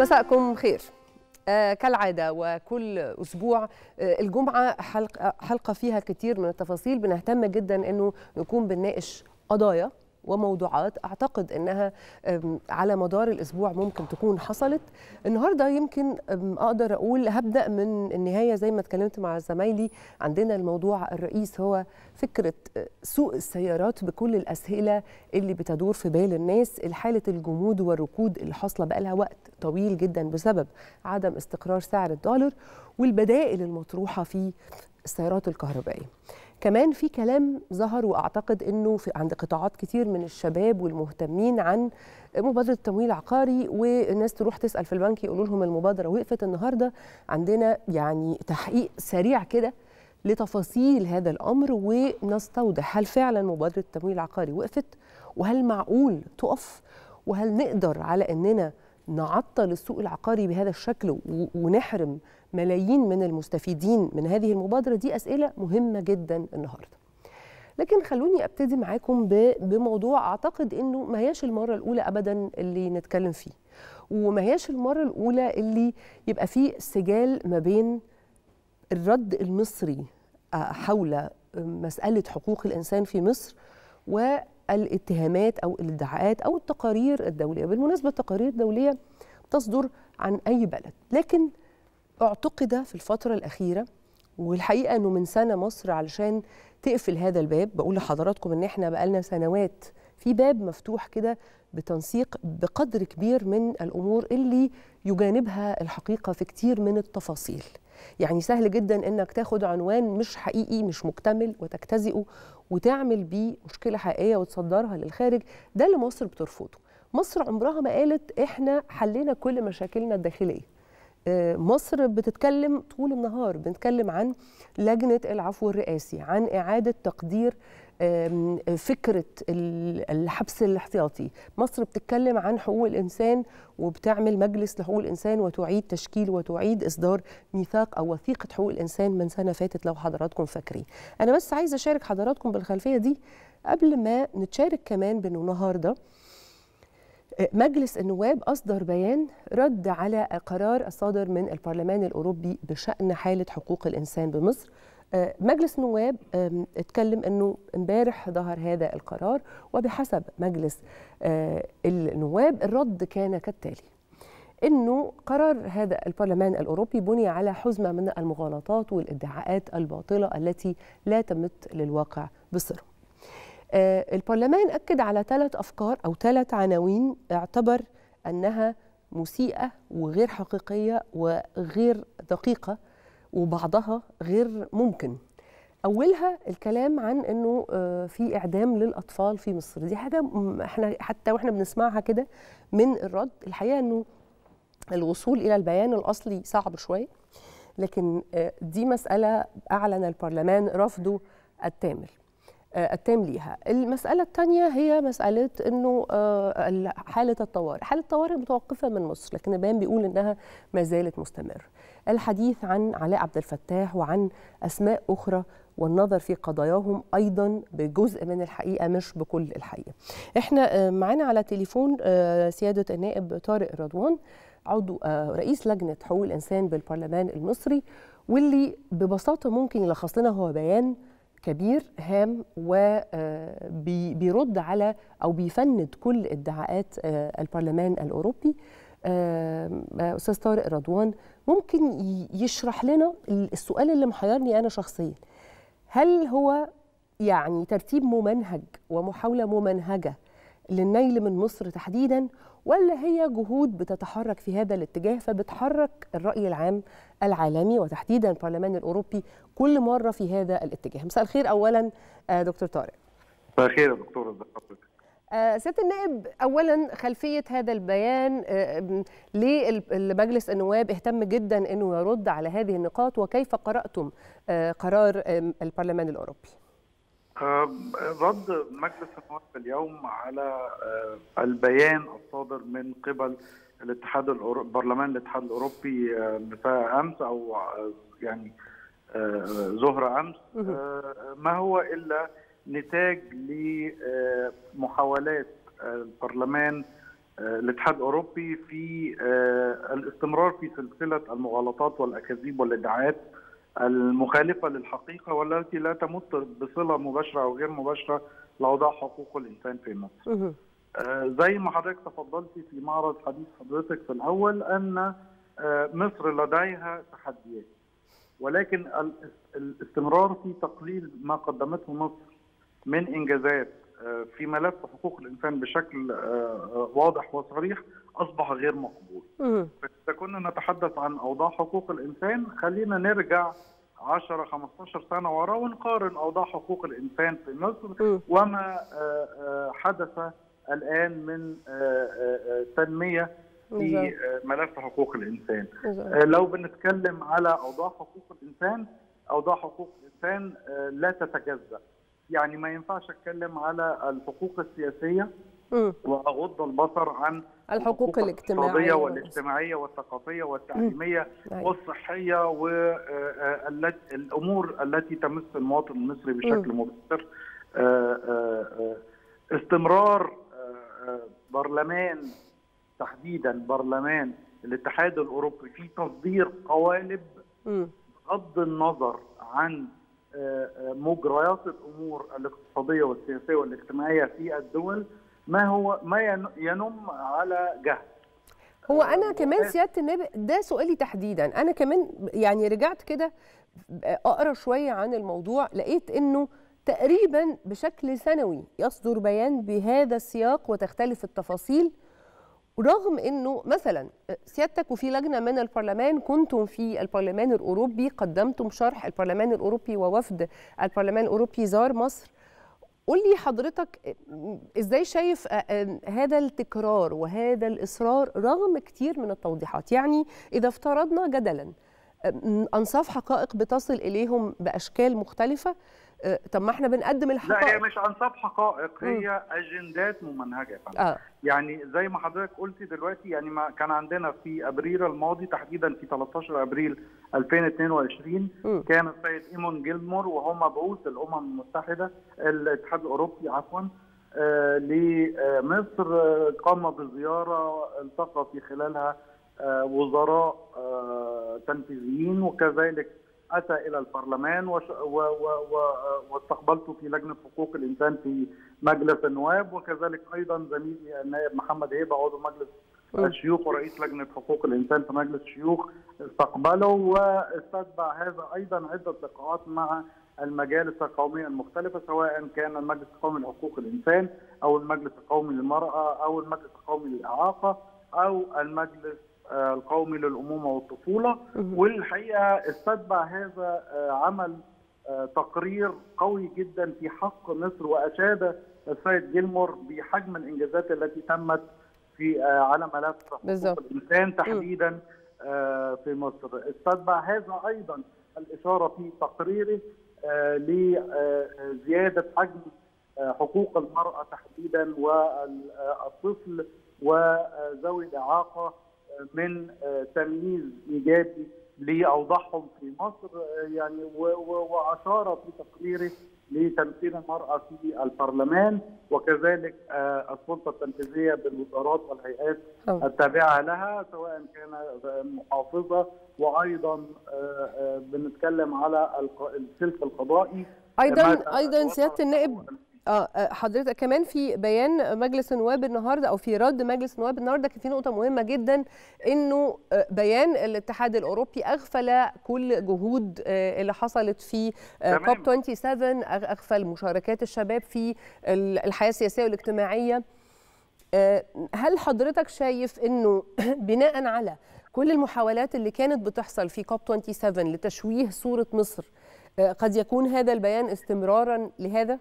مساءكم خير. آه كالعادة وكل أسبوع آه الجمعة حلقة, حلقة فيها كتير من التفاصيل. بنهتم جدا أنه نكون بنناقش قضايا وموضوعات أعتقد إنها على مدار الأسبوع ممكن تكون حصلت. النهارده يمكن أقدر أقول هبدأ من النهاية زي ما اتكلمت مع زمايلي. عندنا الموضوع الرئيس هو فكرة سوق السيارات بكل الاسئله اللي بتدور في بال الناس. حالة الجمود والركود اللي حاصلة بقى لها وقت طويل جدا بسبب عدم استقرار سعر الدولار والبدائل المطروحة في السيارات الكهربائية. كمان في كلام ظهر وأعتقد إنه في عند قطاعات كتير من الشباب والمهتمين عن مبادرة تمويل عقاري والناس تروح تسأل في البنك يقولوا لهم المبادرة وقفت النهارده. عندنا يعني تحقيق سريع كده لتفاصيل هذا الأمر ونستوضح هل فعلا مبادرة التمويل العقاري وقفت وهل معقول تقف وهل نقدر على إننا نعطل السوق العقاري بهذا الشكل ونحرم ملايين من المستفيدين من هذه المبادرة دي أسئلة مهمة جدا النهاردة. لكن خلوني أبتدي معاكم بموضوع أعتقد أنه ما هياش المرة الأولى أبدا اللي نتكلم فيه وما هياش المرة الأولى اللي يبقى فيه سجال ما بين الرد المصري حول مسألة حقوق الإنسان في مصر والاتهامات أو الادعاءات أو التقارير الدولية. بالمناسبة التقارير الدولية تصدر عن أي بلد لكن اعتقد في الفترة الأخيرة والحقيقة أنه من سنة مصر علشان تقفل هذا الباب بقول لحضراتكم أن إحنا بقالنا سنوات في باب مفتوح كده بتنسيق بقدر كبير من الأمور اللي يجانبها الحقيقة في كتير من التفاصيل. يعني سهل جدا إنك تاخد عنوان مش حقيقي مش مكتمل وتجتزئه وتعمل بيه مشكلة حقيقية وتصدرها للخارج. ده اللي مصر بترفضه. مصر عمرها ما قالت إحنا حلينا كل مشاكلنا الداخلية. مصر بتتكلم طول النهار بنتكلم عن لجنة العفو الرئاسي عن إعادة تقدير فكرة الحبس الاحتياطي. مصر بتتكلم عن حقوق الإنسان وبتعمل مجلس لحقوق الإنسان وتعيد تشكيل وتعيد إصدار ميثاق أو وثيقة حقوق الإنسان من سنة فاتت لو حضراتكم فاكرين. أنا بس عايزة أشارك حضراتكم بالخلفية دي قبل ما نتشارك كمان بأنه النهارده مجلس النواب أصدر بيان رد على قرار الصادر من البرلمان الأوروبي بشأن حالة حقوق الإنسان بمصر. مجلس النواب اتكلم أنه امبارح ظهر هذا القرار وبحسب مجلس النواب الرد كان كالتالي إنه قرار هذا البرلمان الأوروبي بني على حزمة من المغالطات والادعاءات الباطلة التي لا تمت للواقع بصله البرلمان أكد على ثلاث أفكار أو ثلاث عناوين اعتبر أنها مسيئة وغير حقيقية وغير دقيقة وبعضها غير ممكن. أولها الكلام عن أنه في إعدام للأطفال في مصر. دي حاجة إحنا حتى وإحنا بنسمعها كده من الرد. الحقيقة أنه الوصول إلى البيان الأصلي صعب شوية لكن دي مسألة أعلن البرلمان رفضه التامل التام ليها. المسألة الثانية هي مسألة أنه حالة الطوارئ. حالة الطوارئ متوقفة من مصر لكن البيان بيقول أنها ما زالت مستمرة. الحديث عن علاء عبد الفتاح وعن أسماء أخرى والنظر في قضاياهم أيضا بجزء من الحقيقة مش بكل الحقيقة. إحنا معانا على تليفون سيادة النائب طارق رضوان عضو رئيس لجنة حقوق الإنسان بالبرلمان المصري واللي ببساطة ممكن يلخص لنا هو بيان كبير هام وبيرد على أو بيفند كل ادعاءات البرلمان الأوروبي. أستاذ طارق رضوان ممكن يشرح لنا السؤال اللي محيرني أنا شخصيا. هل هو يعني ترتيب ممنهج ومحاولة ممنهجة للنيل من مصر تحديدا ولا هي جهود بتتحرك في هذا الاتجاه فبتحرك الرأي العام العالمي وتحديدا البرلمان الأوروبي كل مرة في هذا الاتجاه. مساء الخير أولا دكتور طارق. مساء الخير يا دكتور حضرتك؟ سياده النائب اولا خلفية هذا البيان ليه مجلس النواب اهتم جدا إنه يرد على هذه النقاط وكيف قرأتم قرار البرلمان الأوروبي؟ رد مجلس النواب اليوم على البيان الصادر من قبل الاتحاد الأوروبي برلمان الاتحاد الأوروبي مساء أمس أو يعني ظهر أمس. ما هو إلا نتاج لمحاولات البرلمان الاتحاد الأوروبي في الاستمرار في سلسلة المغالطات والأكاذيب والإدعاءات المخالفة للحقيقة والتي لا تمت بصلة مباشرة أو غير مباشرة لأوضاع حقوق الإنسان في مصر. زي ما حضرتك تفضلتي في معرض حديث حضرتك في الأول أن مصر لديها تحديات ولكن الاستمرار في تقليل ما قدمته مصر من إنجازات في ملف حقوق الإنسان بشكل واضح وصريح أصبح غير مقبول. فإذا كنا نتحدث عن أوضاع حقوق الإنسان خلينا نرجع 10 15 سنة ورا ونقارن أوضاع حقوق الإنسان في مصر وما حدث الآن من تنمية في ملف حقوق الإنسان. لو بنتكلم على أوضاع حقوق الإنسان أوضاع حقوق الإنسان لا تتجزأ. يعني ما ينفعش أتكلم على الحقوق السياسية وأغض البصر عن الحقوق الاجتماعية والاجتماعية والثقافية والتعليمية والصحية والامور التي تمس المواطن المصري بشكل مباشر. استمرار برلمان تحديدا برلمان الاتحاد الأوروبي في تصدير قوالب بغض على عن مجريات الأمور الاقتصادية والسياسية والاجتماعية في الدول ما هو ما ينم على جهل. هو أنا كمان سيادة النائب ده سؤالي تحديدا. أنا كمان يعني رجعت كده أقرأ شوية عن الموضوع. لقيت إنه تقريبا بشكل سنوي يصدر بيان بهذا السياق وتختلف التفاصيل. رغم إنه مثلا سيادتك وفي لجنة من البرلمان كنتم في البرلمان الأوروبي قدمتم شرح البرلمان الأوروبي ووفد البرلمان الأوروبي زار مصر. قول لي حضرتك إزاي شايف هذا التكرار وهذا الإصرار رغم كتير من التوضيحات؟ يعني إذا افترضنا جدلا أنصاف حقائق بتصل إليهم بأشكال مختلفة طب ما إحنا بنقدم الحقائق لا هي مش انصاف حقائق هي أجندات ممنهجة آه. يعني زي ما حضرتك قلتي دلوقتي يعني ما كان عندنا في أبريل الماضي تحديدا في 13 أبريل 2022 م. كان السيد إيمون جيلمور وهو مبعوث الامم المتحدة الاتحاد الأوروبي عفوا آه لمصر آه قام بزيارة التقى في خلالها آه وزراء آه تنفيذيين وكذلك أتى إلى البرلمان واستقبلته في لجنة حقوق الإنسان في مجلس النواب وكذلك أيضا زميلي النائب محمد هيبه عضو مجلس الشيوخ ورئيس لجنة حقوق الإنسان في مجلس الشيوخ استقبله واستتبع هذا أيضا عدة لقاءات مع المجالس القومية المختلفة سواء كان المجلس القومي لحقوق الإنسان أو المجلس القومي للمرأة أو المجلس القومي للإعاقة أو المجلس القومي للأمومة والطفولة. والحقيقة استتبع هذا عمل تقرير قوي جدا في حق مصر وأشاد السيد جيلمور بحجم الإنجازات التي تمت في على ملف حقوق الإنسان تحديدا في مصر. استتبع هذا أيضا الإشارة في تقريره لزياده حجم حقوق المرأة تحديدا والطفل وذوي الاعاقه من تمييز إيجابي لاوضاعهم في مصر يعني وأشار في تقريره لتمثيل المرأة في البرلمان وكذلك السلطة التنفيذية بالوزارات والهيئات التابعة لها سواء كان محافظة وأيضا بنتكلم على السلك القضائي. أيضا أيضا سيادة النائب حضرتك كمان في بيان مجلس النواب النهارده أو في رد مجلس النواب النهارده كان في نقطة مهمة جدا إنه بيان الاتحاد الأوروبي أغفل كل جهود اللي حصلت في كوب 27 أغفل مشاركات الشباب في الحياة السياسية والاجتماعية هل حضرتك شايف إنه بناء على كل المحاولات اللي كانت بتحصل في كوب 27 لتشويه صورة مصر قد يكون هذا البيان استمرارا لهذا؟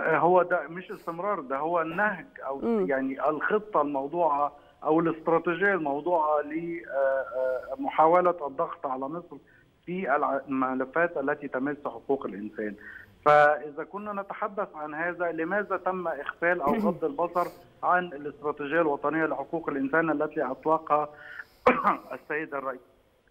هو ده مش استمرار ده هو النهج أو م. يعني الخطة الموضوعة أو الاستراتيجية الموضوعة لمحاوله الضغط على مصر في الملفات التي تمس حقوق الإنسان. فإذا كنا نتحدث عن هذا لماذا تم إغفال أو غض البصر عن الاستراتيجية الوطنية لحقوق الإنسان التي أطلقها السيد الرئيس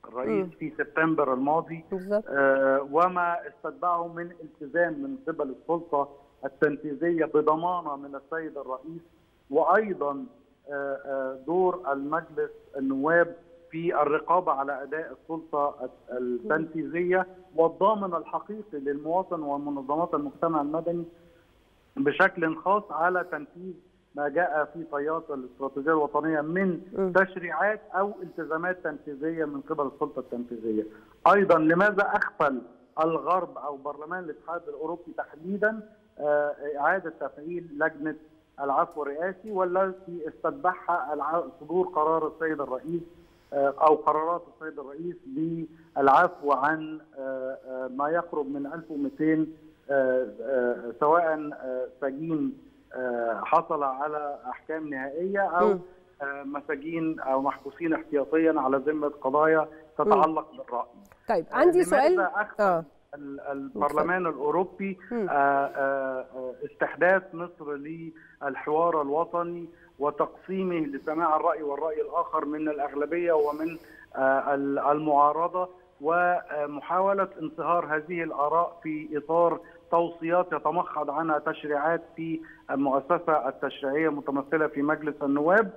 الرئيس في سبتمبر الماضي آه وما استتبعه من التزام من قبل السلطة التنفيذية بضمانة من السيد الرئيس وأيضا دور المجلس النواب في الرقابة على أداء السلطة التنفيذية والضامن الحقيقي للمواطن ومنظمات المجتمع المدني بشكل خاص على تنفيذ ما جاء في طيات الاستراتيجية الوطنية من تشريعات أو التزامات تنفيذية من قبل السلطة التنفيذية. أيضا لماذا اغفل الغرب أو برلمان الاتحاد الأوروبي تحديدا إعادة تفعيل لجنة العفو الرئاسي والتي استتبعها صدور قرار السيد الرئيس أو قرارات السيد الرئيس بالعفو عن ما يقرب من 1200 سواء سجين حصل على أحكام نهائية أو مساجين أو محبوسين احتياطيا على ذمة قضايا تتعلق بالرأي. طيب عندي سؤال. آه. البرلمان الأوروبي استحداث مصر للحوار الوطني وتقسيمه لسماع الرأي والرأي الآخر من الأغلبية ومن المعارضة ومحاولة انصهار هذه الآراء في إطار توصيات يتمخض عنها تشريعات في المؤسسة التشريعية المتمثلة في مجلس النواب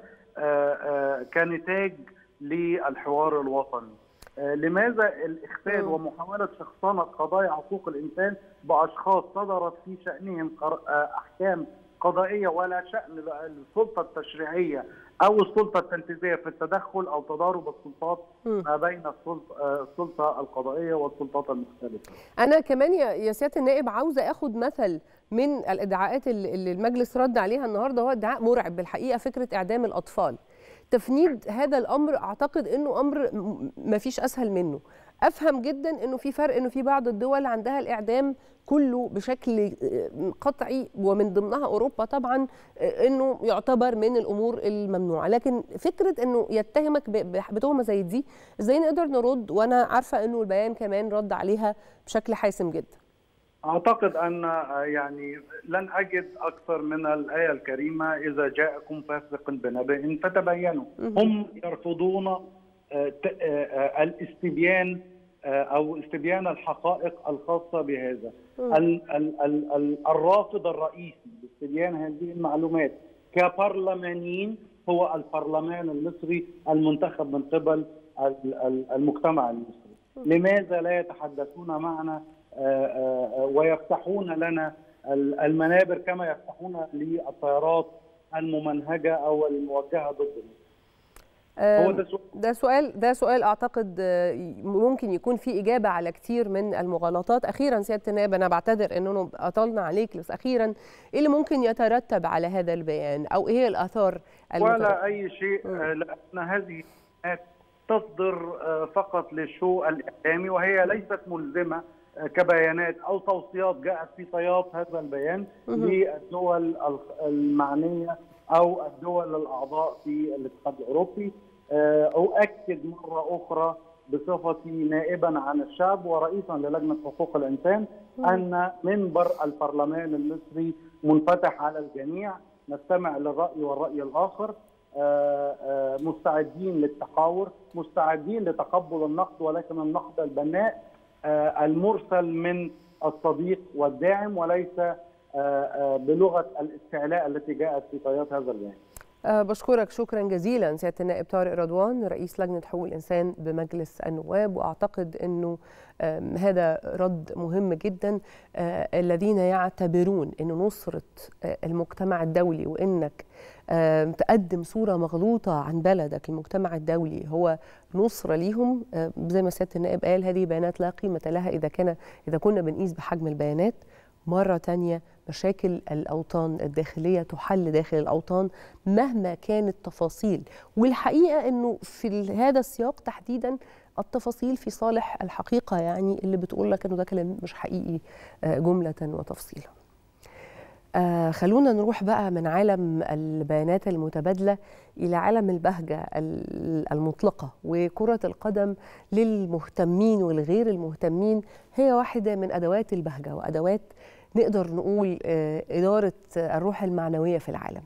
كنتاج للحوار الوطني. لماذا الاخفال ومحاولة شخصنه قضايا حقوق الإنسان بأشخاص صدرت في شأنهم أحكام قضائية ولا شأن السلطة التشريعية أو السلطة التنفيذية في التدخل أو تضارب السلطات ما بين السلطة السلطة القضائية والسلطات المختلفة. أنا كمان يا سيادة النائب عاوزة آخد مثل من الإدعاءات اللي المجلس رد عليها النهارده هو إدعاء مرعب بالحقيقة فكرة إعدام الأطفال. تفنيد هذا الأمر أعتقد إنه أمر ما فيش أسهل منه. أفهم جدا إنه في فرق إنه في بعض الدول عندها الإعدام كله بشكل قطعي ومن ضمنها أوروبا طبعا إنه يعتبر من الأمور الممنوعة. لكن فكرة إنه يتهمك بتهمة زي دي إزاي نقدر نرد؟ وأنا عارفة إنه البيان كمان رد عليها بشكل حاسم جدا. أعتقد أن يعني لن أجد أكثر من الآية الكريمة إذا جاءكم فاسق بنبأ فتبينوا. هم يرفضون الاستبيان أو استبيان الحقائق الخاصة بهذا. الرافض الرئيسي لاستبيان هذه المعلومات كبرلمانيين هو البرلمان المصري المنتخب من قبل المجتمع المصري. لماذا لا يتحدثون معنا ويفتحون لنا المنابر كما يفتحون للطيارات الممنهجة أو الموجهة ضدنا. هو ده سؤال. ده سؤال ده سؤال أعتقد ممكن يكون فيه إجابة على كتير من المغالطات. أخيرا سيادة النائب أنا بعتذر إنه أطلنا عليك بس أخيرا إيه اللي ممكن يترتب على هذا البيان؟ أو إيه الآثار ولا أي شيء. لأن هذه تصدر فقط للشو الإعلامي وهي ليست ملزمة. كبيانات أو توصيات جاءت في طيات هذا البيان للدول المعنية أو الدول الأعضاء في الاتحاد الأوروبي. أؤكد مرة أخرى بصفتي نائبا عن الشعب ورئيسا للجنة حقوق الإنسان أن منبر البرلمان المصري منفتح على الجميع. نستمع للرأي والرأي الآخر. مستعدين للتحاور مستعدين لتقبل النقد ولكن النقد البناء. المرسل من الصديق والداعم وليس بلغة الاستعلاء التي جاءت في طيات هذا البيان. بشكرك. شكرا جزيلا. سيادة النائب طارق رضوان رئيس لجنة حقوق الإنسان بمجلس النواب. وأعتقد إنه هذا رد مهم جدا الذين يعتبرون إن نصرة المجتمع الدولي وإنك تقدم صورة مغلوطة عن بلدك المجتمع الدولي هو نصره ليهم. زي ما سياده النائب قال هذه بيانات لا قيمة لها إذا كان إذا كنا بنقيس بحجم البيانات. مرة تانية مشاكل الأوطان الداخلية تحل داخل الأوطان مهما كانت التفاصيل والحقيقة أنه في هذا السياق تحديدا التفاصيل في صالح الحقيقة يعني اللي بتقول لك أنه ده كلام مش حقيقي جملة وتفصيلا. آه خلونا نروح بقى من عالم البيانات المتبادلة إلى عالم البهجة المطلقة وكرة القدم للمهتمين والغير المهتمين هي واحدة من أدوات البهجة وأدوات نقدر نقول إدارة الروح المعنوية في العالم.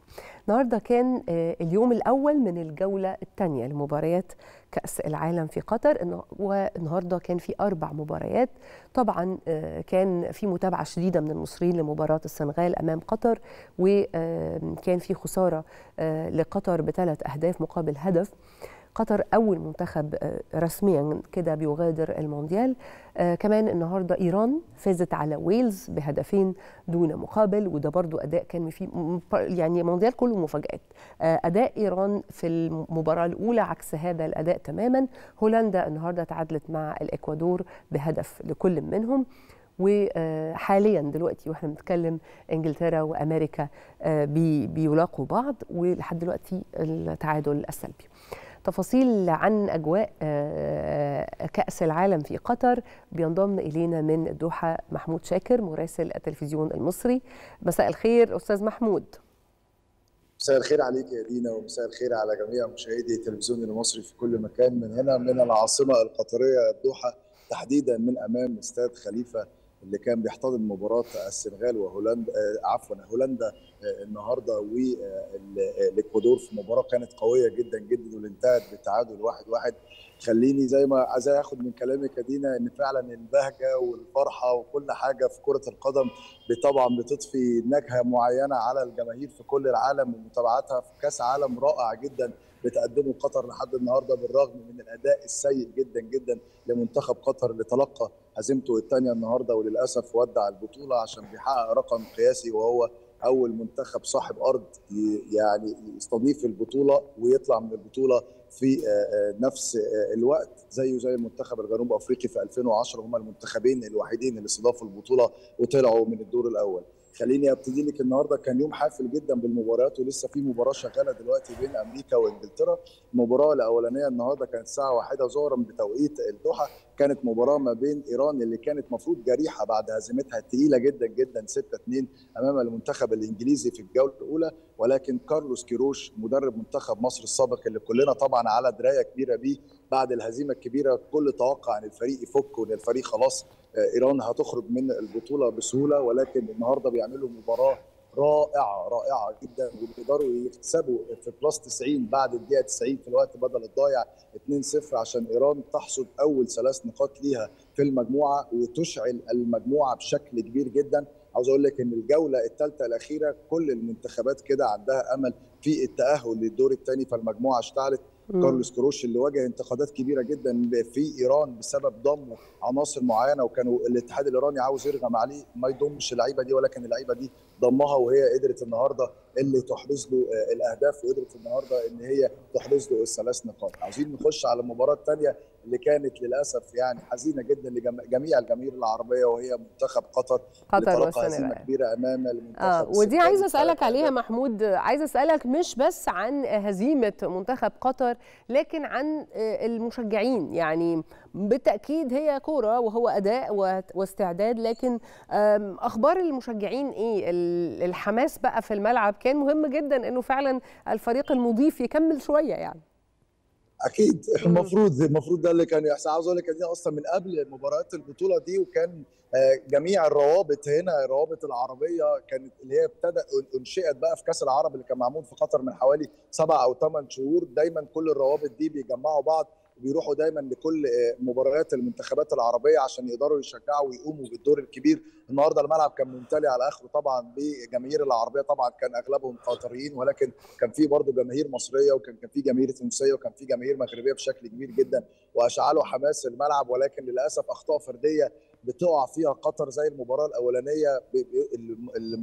النهارده كان اليوم الأول من الجولة الثانية لمباريات كأس العالم في قطر. والنهارده كان في أربع مباريات. طبعا كان في متابعة شديدة من المصريين لمباراة السنغال أمام قطر وكان في خسارة لقطر بثلاث أهداف مقابل هدف. قطر أول منتخب رسميا كده بيغادر المونديال. آه كمان النهارده إيران فازت على ويلز بهدفين دون مقابل وده برضو أداء كان فيه يعني مونديال كله مفاجآت. آه أداء إيران في المباراة الأولى عكس هذا الأداء تماما. هولندا النهارده تعادلت مع الإكوادور بهدف لكل منهم. وحاليا دلوقتي وإحنا بنتكلم إنجلترا وأمريكا آه بي بيلاقوا بعض ولحد دلوقتي التعادل السلبي. تفاصيل عن أجواء كأس العالم في قطر بينضم إلينا من الدوحه محمود شاكر مراسل التلفزيون المصري. مساء الخير أستاذ محمود. مساء الخير عليك يا دينا ومساء الخير على جميع مشاهدي التلفزيون المصري في كل مكان من هنا من العاصمة القطرية الدوحه تحديدا من أمام استاد خليفة اللي كان بيحتضن مباراة السنغال وهولندا عفوا هولندا النهارده والاكوادور في مباراة كانت قوية جدا جدا واللي انتهت بالتعادل واحد واحد. خليني زي ما عايز اخد من كلامك يا دينا إن فعلا البهجة والفرحة وكل حاجة في كرة القدم طبعا بتضفي نكهة معينة على الجماهير في كل العالم ومتابعتها في كأس عالم رائع جدا. بتقدمه قطر لحد النهارده بالرغم من الأداء السيء جدا جدا لمنتخب قطر اللي تلقى هزيمته الثانية النهارده وللأسف ودع البطولة عشان بيحقق رقم قياسي وهو أول منتخب صاحب أرض يعني يستضيف البطولة ويطلع من البطولة في نفس الوقت. زيه زي المنتخب الجنوب أفريقي في 2010 هم المنتخبين الوحيدين اللي استضافوا البطولة وطلعوا من الدور الأول. خليني أبتدي لك النهارده. كان يوم حافل جدا بالمباريات ولسه في مباراة شغالة دلوقتي بين أمريكا وإنجلترا. المباراة الأولانية النهارده كانت الساعة 1 ظهرا بتوقيت الدوحه كانت مباراة ما بين إيران اللي كانت مفروض جريحة بعد هزيمتها الثقيله جدا جدا 6 2 أمام المنتخب الإنجليزي في الجولة الأولى. ولكن كارلوس كيروش مدرب منتخب مصر السابق اللي كلنا طبعا على دراية كبيرة بيه بعد الهزيمة الكبيرة كل توقع ان الفريق يفك وإن الفريق خلاص إيران هتخرج من البطولة بسهولة ولكن النهارده بيعملوا مباراة رائعة رائعة جدا وبيقدروا يكسبوا في plus 90 بعد الدقيقة 90 في الوقت بدل الضايع 2-0 عشان إيران تحصد أول ثلاث نقاط ليها في المجموعة وتشعل المجموعة بشكل كبير جدا. عاوز أقول لك إن الجولة الثالثه الأخيرة كل المنتخبات كده عندها أمل في التأهل للدور الثاني فالمجموعة اشتعلت كارلوس كيروش اللي واجه انتقادات كبيرة جدا في إيران بسبب ضمه عناصر معينة وكانوا الاتحاد الإيراني عاوز يرغم عليه ما يضمش اللعيبة دي ولكن اللعيبة دي ضمها وهي قدرت النهارده اللي تحرز له الأهداف وقدرت النهارده إن هي تحرز له الثلاث نقاط. عاوزين نخش على المباراه الثانية اللي كانت للأسف يعني حزينة جدا لجميع الجماهير العربية وهي منتخب قطر قطر هزيمة كبيرة أمام المنتخب آه ودي عايزه أسألك عليها محمود. عايزه أسألك مش بس عن هزيمة منتخب قطر لكن عن المشجعين. يعني بالتأكيد هي كورة وهو أداء واستعداد لكن أخبار المشجعين إيه؟ الحماس بقى في الملعب كان مهم جدا إنه فعلا الفريق المضيف يكمل شوية يعني. أكيد. المفروض المفروض ده اللي كان يحصل. عاوز أقول لك دي أصلا من قبل مباريات البطولة دي وكان جميع الروابط هنا الروابط العربية كانت اللي هي ابتدى أنشئت بقى في كأس العرب اللي كان معمول في قطر من حوالي سبع أو ثمان شهور. دايما كل الروابط دي بيجمعوا بعض. بيروحوا دايما لكل مباريات المنتخبات العربية عشان يقدروا يشجعوا ويقوموا بالدور الكبير. النهارده الملعب كان ممتلئ على آخره طبعا بجماهير العربية طبعا كان أغلبهم قطريين ولكن كان في برضه جماهير مصرية وكان كان في جماهير تونسية وكان في جماهير مغربية بشكل كبير جدا وأشعلوا حماس الملعب ولكن للأسف أخطاء فردية بتقع فيها قطر زي المباراة الأولانية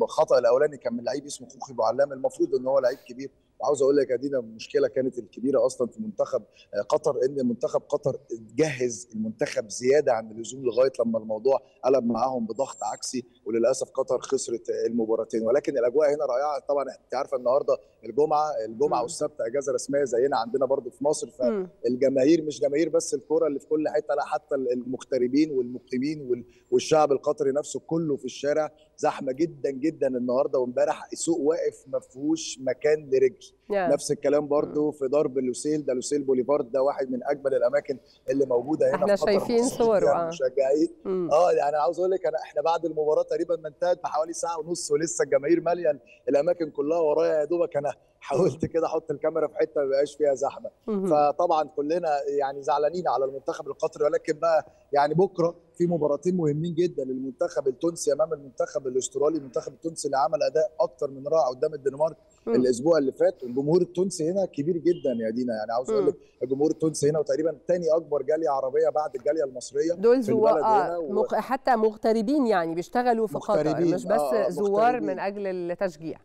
الخطأ الأولاني كان من لعيب اسمه خوخي ابو علام المفروض إن هو لعيب كبير. وعاوز أقول لك يا دينا المشكلة كانت الكبيرة أصلا في منتخب قطر إن منتخب قطر جهز المنتخب زيادة عن اللزوم لغاية لما الموضوع قلب معاهم بضغط عكسي وللأسف قطر خسرت المباراتين. ولكن الأجواء هنا رائعة. طبعا أنت عارفة النهارده الجمعة الجمعة والسبت أجازة رسمية زينا عندنا برضو في مصر فالجماهير مش جماهير بس الكوره اللي في كل حتة لا حتى المغتربين والمقيمين والشعب القطري نفسه كله في الشارع زحمة جدا جدا النهارده وامبارح السوق واقف ما فيهوش مكان لرجل. Yeah. نفس الكلام برضو في ضرب لوسيل. ده لوسيل بوليفارد ده واحد من أجمل الأماكن اللي موجودة هنا إحنا شايفين صور آه. مشجعين. آه يعني عاوز أقول لك أنا إحنا بعد المباراة تقريبا ما انتهت بحوالي ساعة ونص ولسه الجماهير ماليه الأماكن كلها ورايا يا دوبك أنا حاولت كده أحط الكاميرا في حتة ما يبقاش فيها زحمه. فطبعا كلنا يعني زعلانين على المنتخب القطري ولكن بقى يعني بكره في مباراتين مهمين جدا. للمنتخب التونسي أمام المنتخب الأسترالي المنتخب التونسي اللي عمل أداء أكتر من رائع قدام الدنمارك الأسبوع اللي فات. والجمهور التونسي هنا كبير جدا يا دينا. يعني عاوز أقول لك الجمهور التونسي هنا وتقريبا ثاني أكبر جالية عربية بعد الجالية المصرية دول زوار آه و... مخ... حتى مغتربين يعني بيشتغلوا في قطر مش بس آه زوار. من أجل التشجيع.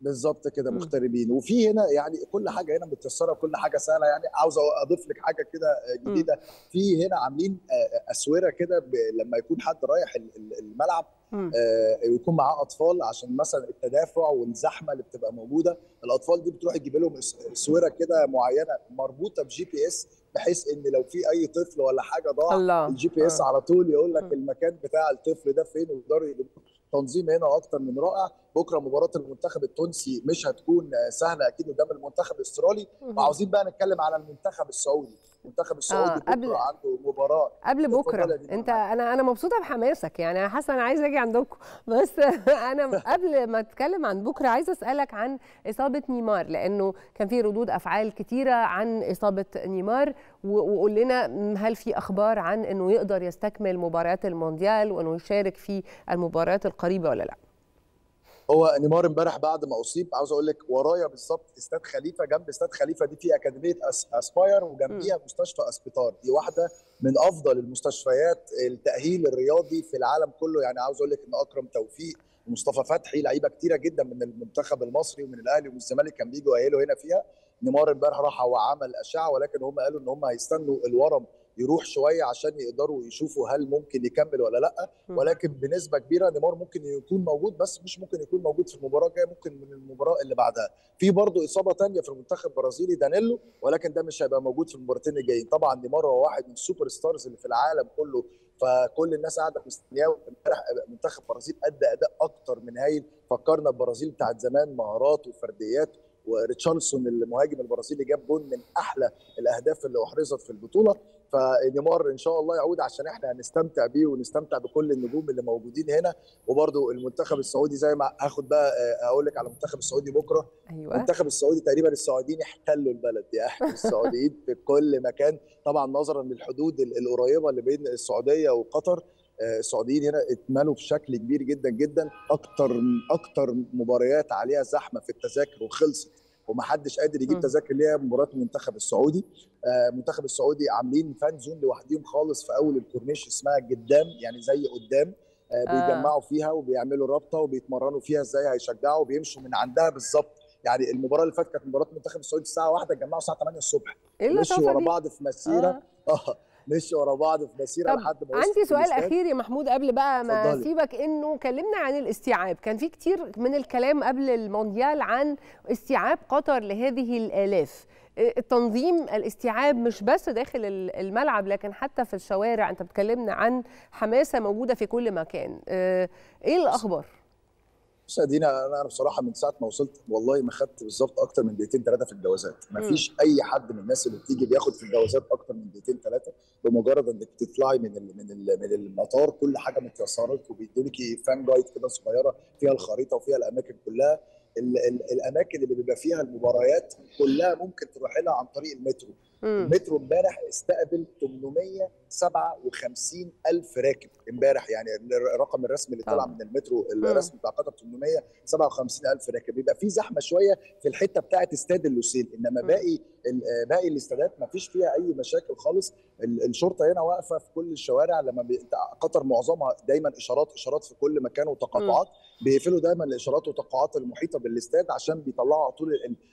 بالظبط كده مغتربين. وفي هنا يعني كل حاجة هنا متيسرة وكل حاجة سهلة. يعني عاوز أضيف لك حاجة كده جديدة. في هنا عاملين اسوره كده لما يكون حد رايح الملعب ويكون معاه أطفال عشان مثلا التدافع والزحمة اللي بتبقى موجودة. الأطفال دي بتروح تجيب لهم اسوره كده معينة مربوطة ب GPS بحيث إن لو في أي طفل ولا حاجة ضاع ال GPS على طول يقول لك المكان بتاع الطفل ده فين ويقدروا تنظيم هنا أكتر من رائع. بكرة مباراة المنتخب التونسي مش هتكون سهلة أكيد قدام المنتخب الأسترالي. وعاوزين بقى نتكلم على المنتخب السعودي. المنتخب السعودي آه قبل عنده مباراة. قبل بكرة. انت أنا أنا مبسوطة بحماسك يعني أنا حاسة أنا عايزة أجي عندكم. بس أنا قبل ما اتكلم عن بكرة عايزة اسألك عن إصابة نيمار لأنه كان في ردود أفعال كتيرة عن إصابة نيمار وقول لنا هل في أخبار عن إنه يقدر يستكمل مباريات المونديال وإنه يشارك في المباريات القريبة ولا لأ. هو نيمار امبارح بعد ما أصيب عاوز أقول لك ورايا بالظبط استاد خليفة جنب استاد خليفة دي في أكاديمية أسباير وجنبيها مستشفى أسبيتار. دي واحدة من أفضل المستشفيات التأهيل الرياضي في العالم كله. يعني عاوز أقول لك إن أكرم توفيق ومصطفى فتحي لعيبة كتيرة جدا من المنتخب المصري ومن الأهلي ومن الزمالك كان بيجوا يأهلوا هنا فيها. نيمار امبارح راح وعمل أشعة ولكن هم قالوا إن هم هيستنوا الورم يروح شوية عشان يقدروا يشوفوا هل ممكن يكمل ولا لأ. ولكن بنسبة كبيرة نيمار ممكن يكون موجود بس مش ممكن يكون موجود في المباراة الجاية ممكن من المباراة اللي بعدها. في برضه إصابة ثانية في المنتخب البرازيلي دانيلو ولكن ده مش هيبقى موجود في المباراتين الجايين. طبعا نيمار هو واحد من ال super stars اللي في العالم كله فكل الناس قاعدة مستنياه. امبارح منتخب البرازيل أدى أداء أكتر من هايل. فكرنا البرازيل بتاعت زمان مهارات وفرديات وريتشارلسون المهاجم البرازيلي جاب جون من أحلى الأهداف اللي أحرزت في البطولة. فنيمار إن شاء الله يعود عشان إحنا هنستمتع بيه ونستمتع بكل النجوم اللي موجودين هنا. وبرده المنتخب السعودي زي ما هاخد بقى أقول لك على المنتخب السعودي بكرة. أيوة. المنتخب السعودي تقريبا السعوديين احتلوا البلد دي إحنا السعوديين في كل مكان. طبعا نظرا للحدود القريبة اللي بين السعودية وقطر. السعوديين هنا اتملوا بشكل كبير جدا جدا. أكتر أكتر مباريات عليها زحمة في التذاكر وخلصت ومحدش قادر يجيب تذاكر ليها مباراة المنتخب السعودي. المنتخب السعودي عاملين فان زون لوحديهم خالص في أول الكورنيش اسمها قدام يعني زي قدام. بيجمعوا فيها وبيعملوا رابطة وبيتمرنوا فيها إزاي هيشجعوا وبيمشوا من عندها بالظبط. يعني المباراة اللي فاتت كانت مباراة المنتخب السعودي الساعة 1 اتجمعوا الساعة 8 الصبح. مشوا ورا بعض في مسيرة. آه, آه. مشوا ورا بعض في مسيرة لحد ما عندي سؤال أخير يا محمود قبل بقى ما أسيبك إنه كلمنا عن الاستيعاب. كان في كتير من الكلام قبل المونديال عن استيعاب قطر لهذه الآلاف. التنظيم الاستيعاب مش بس داخل الملعب لكن حتى في الشوارع. أنت بتكلمنا عن حماسة موجودة في كل مكان. إيه الأخبار؟ بص يا دينا أنا بصراحة من ساعة ما وصلت والله ما خدت بالظبط أكتر من دقيقتين ثلاثة في الجوازات. ما فيش أي حد من الناس اللي بتيجي بياخد في الجوازات أكتر من دقيقتين ثلاثة بمجرد إنك تطلعي من ال من ال من المطار كل حاجة متيسرة لك وبيدولكي فان جايد كده صغيرة فيها الخريطة وفيها الأماكن كلها. ال ال الأماكن اللي بيبقى فيها المباريات كلها ممكن تروحي لها عن طريق المترو. المترو امبارح استقبل 857 ألف راكب. امبارح يعني الرقم الرسمي اللي طلع من المترو الرسمي بتاع قطر 857 ألف راكب. بيبقى في زحمة شوية في الحتة بتاعه استاد اللوسيل. إنما باقي باقي الاستادات ما فيش فيها أي مشاكل خالص. الشرطة هنا واقفة في كل الشوارع. لما بي... قطر معظمها دايما إشارات إشارات في كل مكان وتقاطعات. بيقفلوا دايما الإشارات والتقاطعات المحيطة بالاستاد عشان بيطلعوا على طول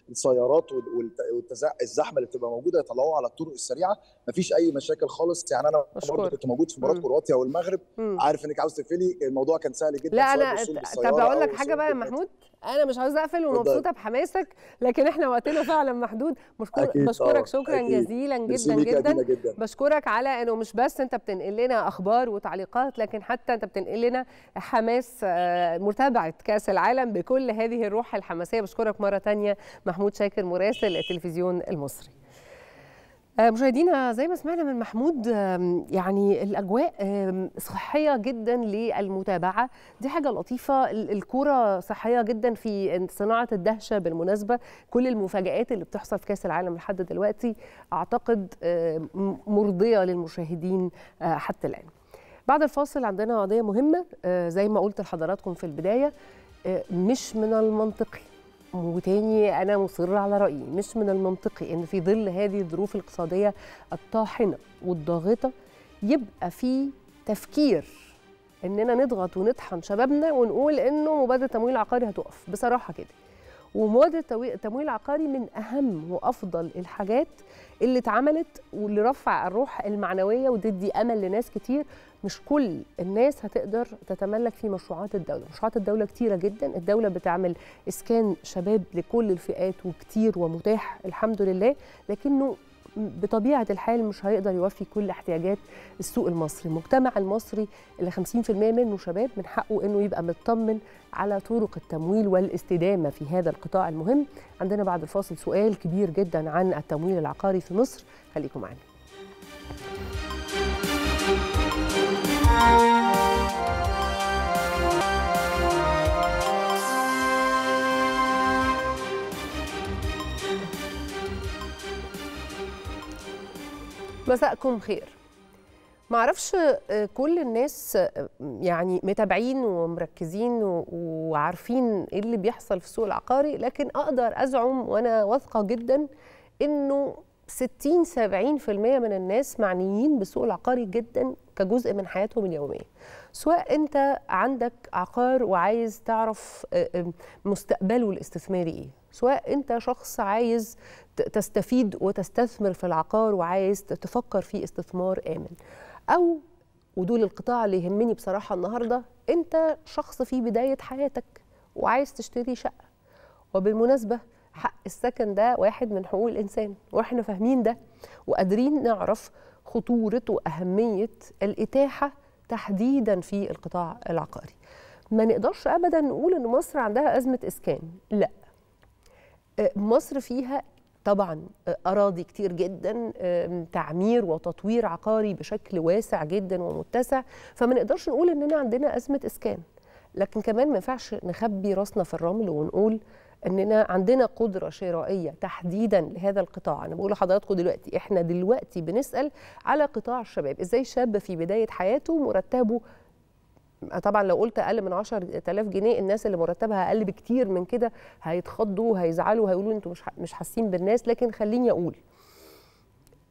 السيارات والزحمه اللي بتبقى موجودة يطلعوها على الطرق السريعة. ما فيش أي مشاكل خالص. يعني يعني أنا برضه كنت موجود في مباراه كرواتيا والمغرب. مم. عارف إنك عاوز تقفلي؟ الموضوع كان سهل جدا لا أنا طب أقول لك حاجة بقى يا محمود. أنا مش عاوزه أقفل ومبسوطة بحماسك لكن إحنا وقتنا فعلا محدود. مشكور بشكرك شكرا أكيد. جزيلا جدا جدا. جدا. بشكرك على إنه مش بس أنت بتنقل لنا أخبار وتعليقات لكن حتى أنت بتنقل لنا حماس متابعه كأس العالم بكل هذه الروح الحماسية. بشكرك مرة ثانية محمود شاكر مراسل التلفزيون المصري. مشاهدينا زي ما سمعنا من محمود يعني الأجواء صحية جدا للمتابعة. دي حاجة لطيفة. الكورة صحية جدا في صناعة الدهشة بالمناسبة. كل المفاجآت اللي بتحصل في كأس العالم لحد دلوقتي أعتقد مرضية للمشاهدين حتى الآن. بعد الفاصل عندنا قضية مهمة. زي ما قلت لحضراتكم في البداية مش من المنطقي. وتاني أنا مصرة على رأيي مش من المنطقي إن في ظل هذه الظروف الاقتصادية الطاحنة والضاغطة يبقى في تفكير إننا نضغط ونطحن شبابنا ونقول إنه مبادرة التمويل العقاري هتقف. بصراحة كده. ومبادرة التمويل العقاري من أهم وأفضل الحاجات اللي اتعملت ولرفع الروح المعنوية وتدي أمل لناس كتير مش كل الناس هتقدر تتملك في مشروعات الدولة. مشروعات الدولة كتيرة جدا. الدولة بتعمل إسكان شباب لكل الفئات وكتير ومتاح الحمد لله. لكنه بطبيعة الحال مش هيقدر يوفي كل احتياجات السوق المصري. المجتمع المصري اللي 50% منه شباب من حقه أنه يبقى مطمن على طرق التمويل والاستدامة في هذا القطاع المهم. عندنا بعد الفاصل سؤال كبير جدا عن التمويل العقاري في مصر. خليكم معنا. مساءكم خير. معرفش كل الناس يعني متابعين ومركزين وعارفين إيه اللي بيحصل في السوق العقاري لكن أقدر أزعم وأنا واثقة جدا إنه 60 70% من الناس معنيين بالسوق العقاري جدا كجزء من حياتهم اليومية. سواء أنت عندك عقار وعايز تعرف مستقبله الاستثماري إيه. سواء أنت شخص عايز تستفيد وتستثمر في العقار وعايز تفكر في استثمار آمن. أو ودول القطاع اللي يهمني بصراحة النهارده أنت شخص في بداية حياتك وعايز تشتري شقة. وبالمناسبة حق السكن ده واحد من حقوق الإنسان. وإحنا فاهمين ده وقادرين نعرف خطوره وأهمية الإتاحة تحديدا في القطاع العقاري. ما نقدرش ابدا نقول إن مصر عندها أزمة إسكان لا. مصر فيها طبعا أراضي كتير جدا تعمير وتطوير عقاري بشكل واسع جدا ومتسع فما نقدرش نقول إننا عندنا أزمة إسكان. لكن كمان ما ينفعش نخبي راسنا في الرمل ونقول أننا عندنا قدرة شرائية تحديدا لهذا القطاع. أنا بقول لحضراتكم دلوقتي إحنا دلوقتي بنسأل على قطاع الشباب. إزاي شاب في بداية حياته مرتبه؟ طبعا لو قلت أقل من 10000 جنيه الناس اللي مرتبها أقل بكتير من كده هيتخضوا هيزعلوا هيقولوا إنتوا مش مش حاسين بالناس. لكن خليني أقول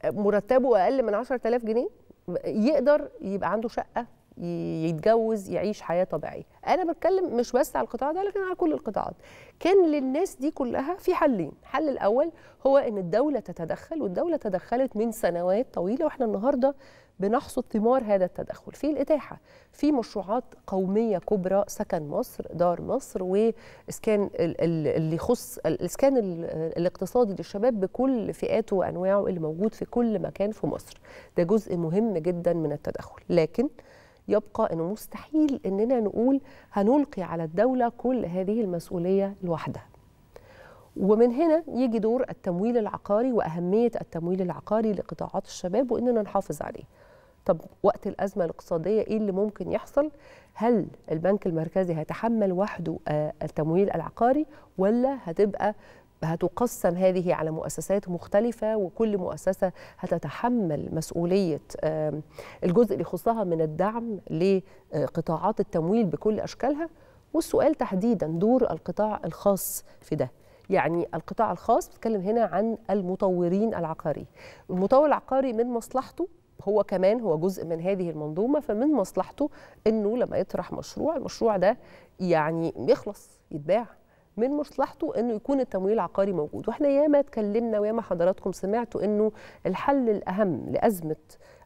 مرتبه أقل من 10000 جنيه يقدر يبقى عنده شقة يتجوز يعيش حياة طبيعية. أنا بتكلم مش بس على القطاع ده لكن على كل القطاعات. كان للناس دي كلها في حلين. الحل الأول هو إن الدولة تتدخل والدولة تدخلت من سنوات طويلة وإحنا النهارده بنحصد ثمار هذا التدخل. في الإتاحة في مشروعات قومية كبرى سكن مصر دار مصر وإسكان اللي يخص الاسكان الاقتصادي للشباب بكل فئاته وأنواعه اللي موجود في كل مكان في مصر. ده جزء مهم جدا من التدخل. لكن يبقى إنه مستحيل إننا نقول هنلقي على الدولة كل هذه المسؤولية لوحدها. ومن هنا يجي دور التمويل العقاري وأهمية التمويل العقاري لقطاعات الشباب وإننا نحافظ عليه. طب وقت الأزمة الاقتصادية إيه اللي ممكن يحصل؟ هل البنك المركزي هيتحمل وحده التمويل العقاري ولا هتبقى هتقسم هذه على مؤسسات مختلفة وكل مؤسسة هتتحمل مسؤولية الجزء اللي يخصها من الدعم لقطاعات التمويل بكل أشكالها. والسؤال تحديدا دور القطاع الخاص في ده. يعني القطاع الخاص بتكلم هنا عن المطورين العقاري. المطور العقاري من مصلحته هو كمان هو جزء من هذه المنظومة فمن مصلحته أنه لما يطرح مشروع المشروع ده يعني يخلص يتباع. من مصلحته إنه يكون التمويل العقاري موجود. وإحنا ياما اتكلمنا وياما حضراتكم سمعتوا إنه الحل الأهم لأزمة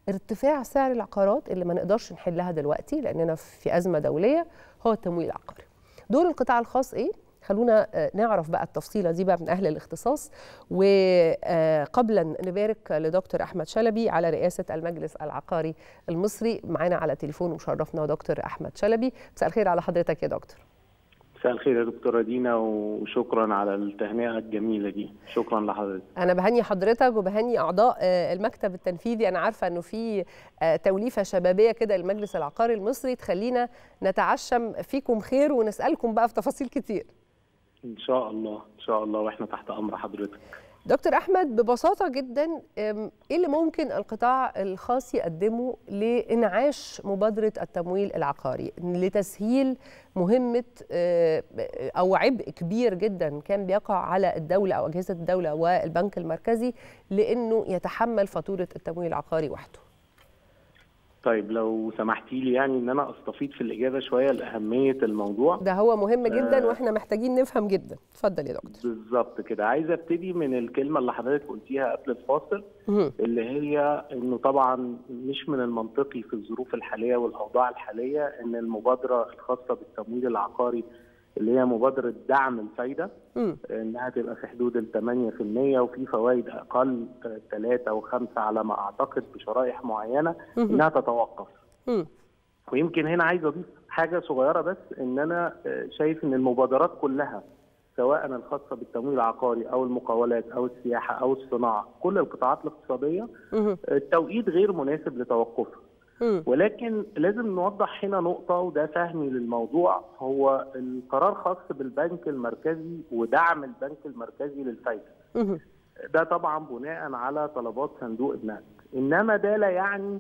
ارتفاع سعر العقارات اللي ما نقدرش نحلها دلوقتي لأننا في أزمة دولية هو التمويل العقاري. دور القطاع الخاص إيه؟ خلونا نعرف بقى التفصيلة دي بقى من أهل الاختصاص. وقبلا نبارك لدكتور أحمد شلبي على رئاسة المجلس العقاري المصري معانا على تليفون وشرفنا دكتور أحمد شلبي. مساء الخير على حضرتك يا دكتور. مساء الخير يا دكتورة دينا وشكرا على التهنئة الجميلة دي. شكرا لحضرتك. أنا بهني حضرتك وبهني أعضاء المكتب التنفيذي. أنا عارفة أنه في توليفة شبابية كده للمجلس العقاري المصري تخلينا نتعشم فيكم خير ونسألكم بقى في تفاصيل كتير. إن شاء الله إن شاء الله وإحنا تحت أمر حضرتك. دكتور أحمد ببساطة جدا إيه اللي ممكن القطاع الخاص يقدمه لإنعاش مبادرة التمويل العقاري؟ لتسهيل مهمة أو عبء كبير جدا كان بيقع على الدولة أو أجهزة الدولة والبنك المركزي لإنه يتحمل فاتورة التمويل العقاري وحده. طيب لو سمحتي لي يعني إن أنا استفيض في الإجابة شوية لأهمية الموضوع. ده هو مهم جدا آه. وإحنا محتاجين نفهم جدا. اتفضل يا دكتور. بالظبط كده. عايز أبتدي من الكلمة اللي حضرتك قلتيها قبل الفاصل اللي هي إنه طبعا مش من المنطقي في الظروف الحالية والأوضاع الحالية إن المبادرة الخاصة بالتمويل العقاري اللي هي مبادرة دعم الفايدة م. إنها تبقى في حدود ال 8% وفي فوائد أقل 3 أو 5 على ما أعتقد بشرائح معينة م. إنها تتوقف. م. ويمكن هنا عايز أضيف حاجة صغيرة بس إن أنا شايف إن المبادرات كلها سواء الخاصة بالتمويل العقاري أو المقاولات أو السياحة أو الصناعة كل القطاعات الاقتصادية التوقيت غير مناسب لتوقفها. ولكن لازم نوضح هنا نقطة وده فهمي للموضوع. هو القرار خاص بالبنك المركزي ودعم البنك المركزي للفايدة. ده طبعا بناء على طلبات صندوق النقد. إنما ده لا يعني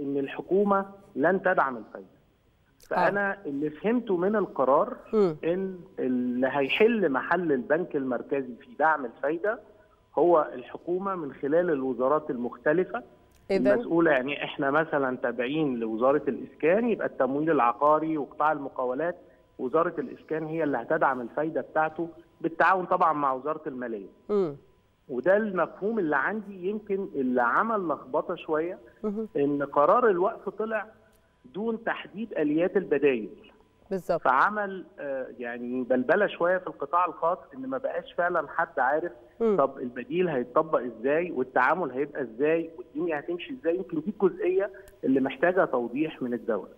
إن الحكومة لن تدعم الفايدة. فأنا اللي فهمته من القرار إن اللي هيحل محل البنك المركزي في دعم الفايدة هو الحكومة من خلال الوزارات المختلفة المسؤولة يعني إحنا مثلا تابعين لوزارة الإسكان يبقى التمويل العقاري وقطاع المقاولات وزارة الإسكان هي اللي هتدعم الفايدة بتاعته بالتعاون طبعا مع وزارة المالية. م. وده المفهوم اللي عندي يمكن اللي عمل لخبطة شوية م. إن قرار الوقف طلع دون تحديد آليات البدايل. بالظبط. فعمل يعني بلبلة شوية في القطاع الخاص إن ما بقاش فعلا حد عارف م. طب البديل هيتطبق إزاي والتعامل هيبقى إزاي والدنيا هتمشي إزاي. يمكن دي الجزئية اللي محتاجة توضيح من الدولة.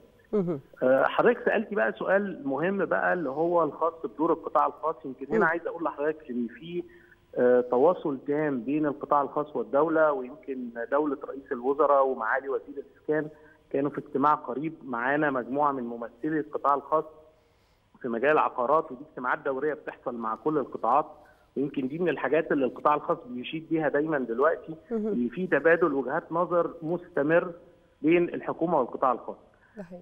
حضرتك سألتي بقى سؤال مهم بقى اللي هو الخاص بدور القطاع الخاص. يمكن هنا عايز أقول لحضرتك إن في تواصل تام بين القطاع الخاص والدولة ويمكن دولة رئيس الوزراء ومعالي وزير الإسكان كانوا في اجتماع قريب معانا مجموعة من ممثلي القطاع الخاص في مجال العقارات ودي اجتماعات دورية بتحصل مع كل القطاعات ويمكن دي من الحاجات اللي القطاع الخاص بيشيد بيها دايما دلوقتي إن في تبادل وجهات نظر مستمر بين الحكومة والقطاع الخاص.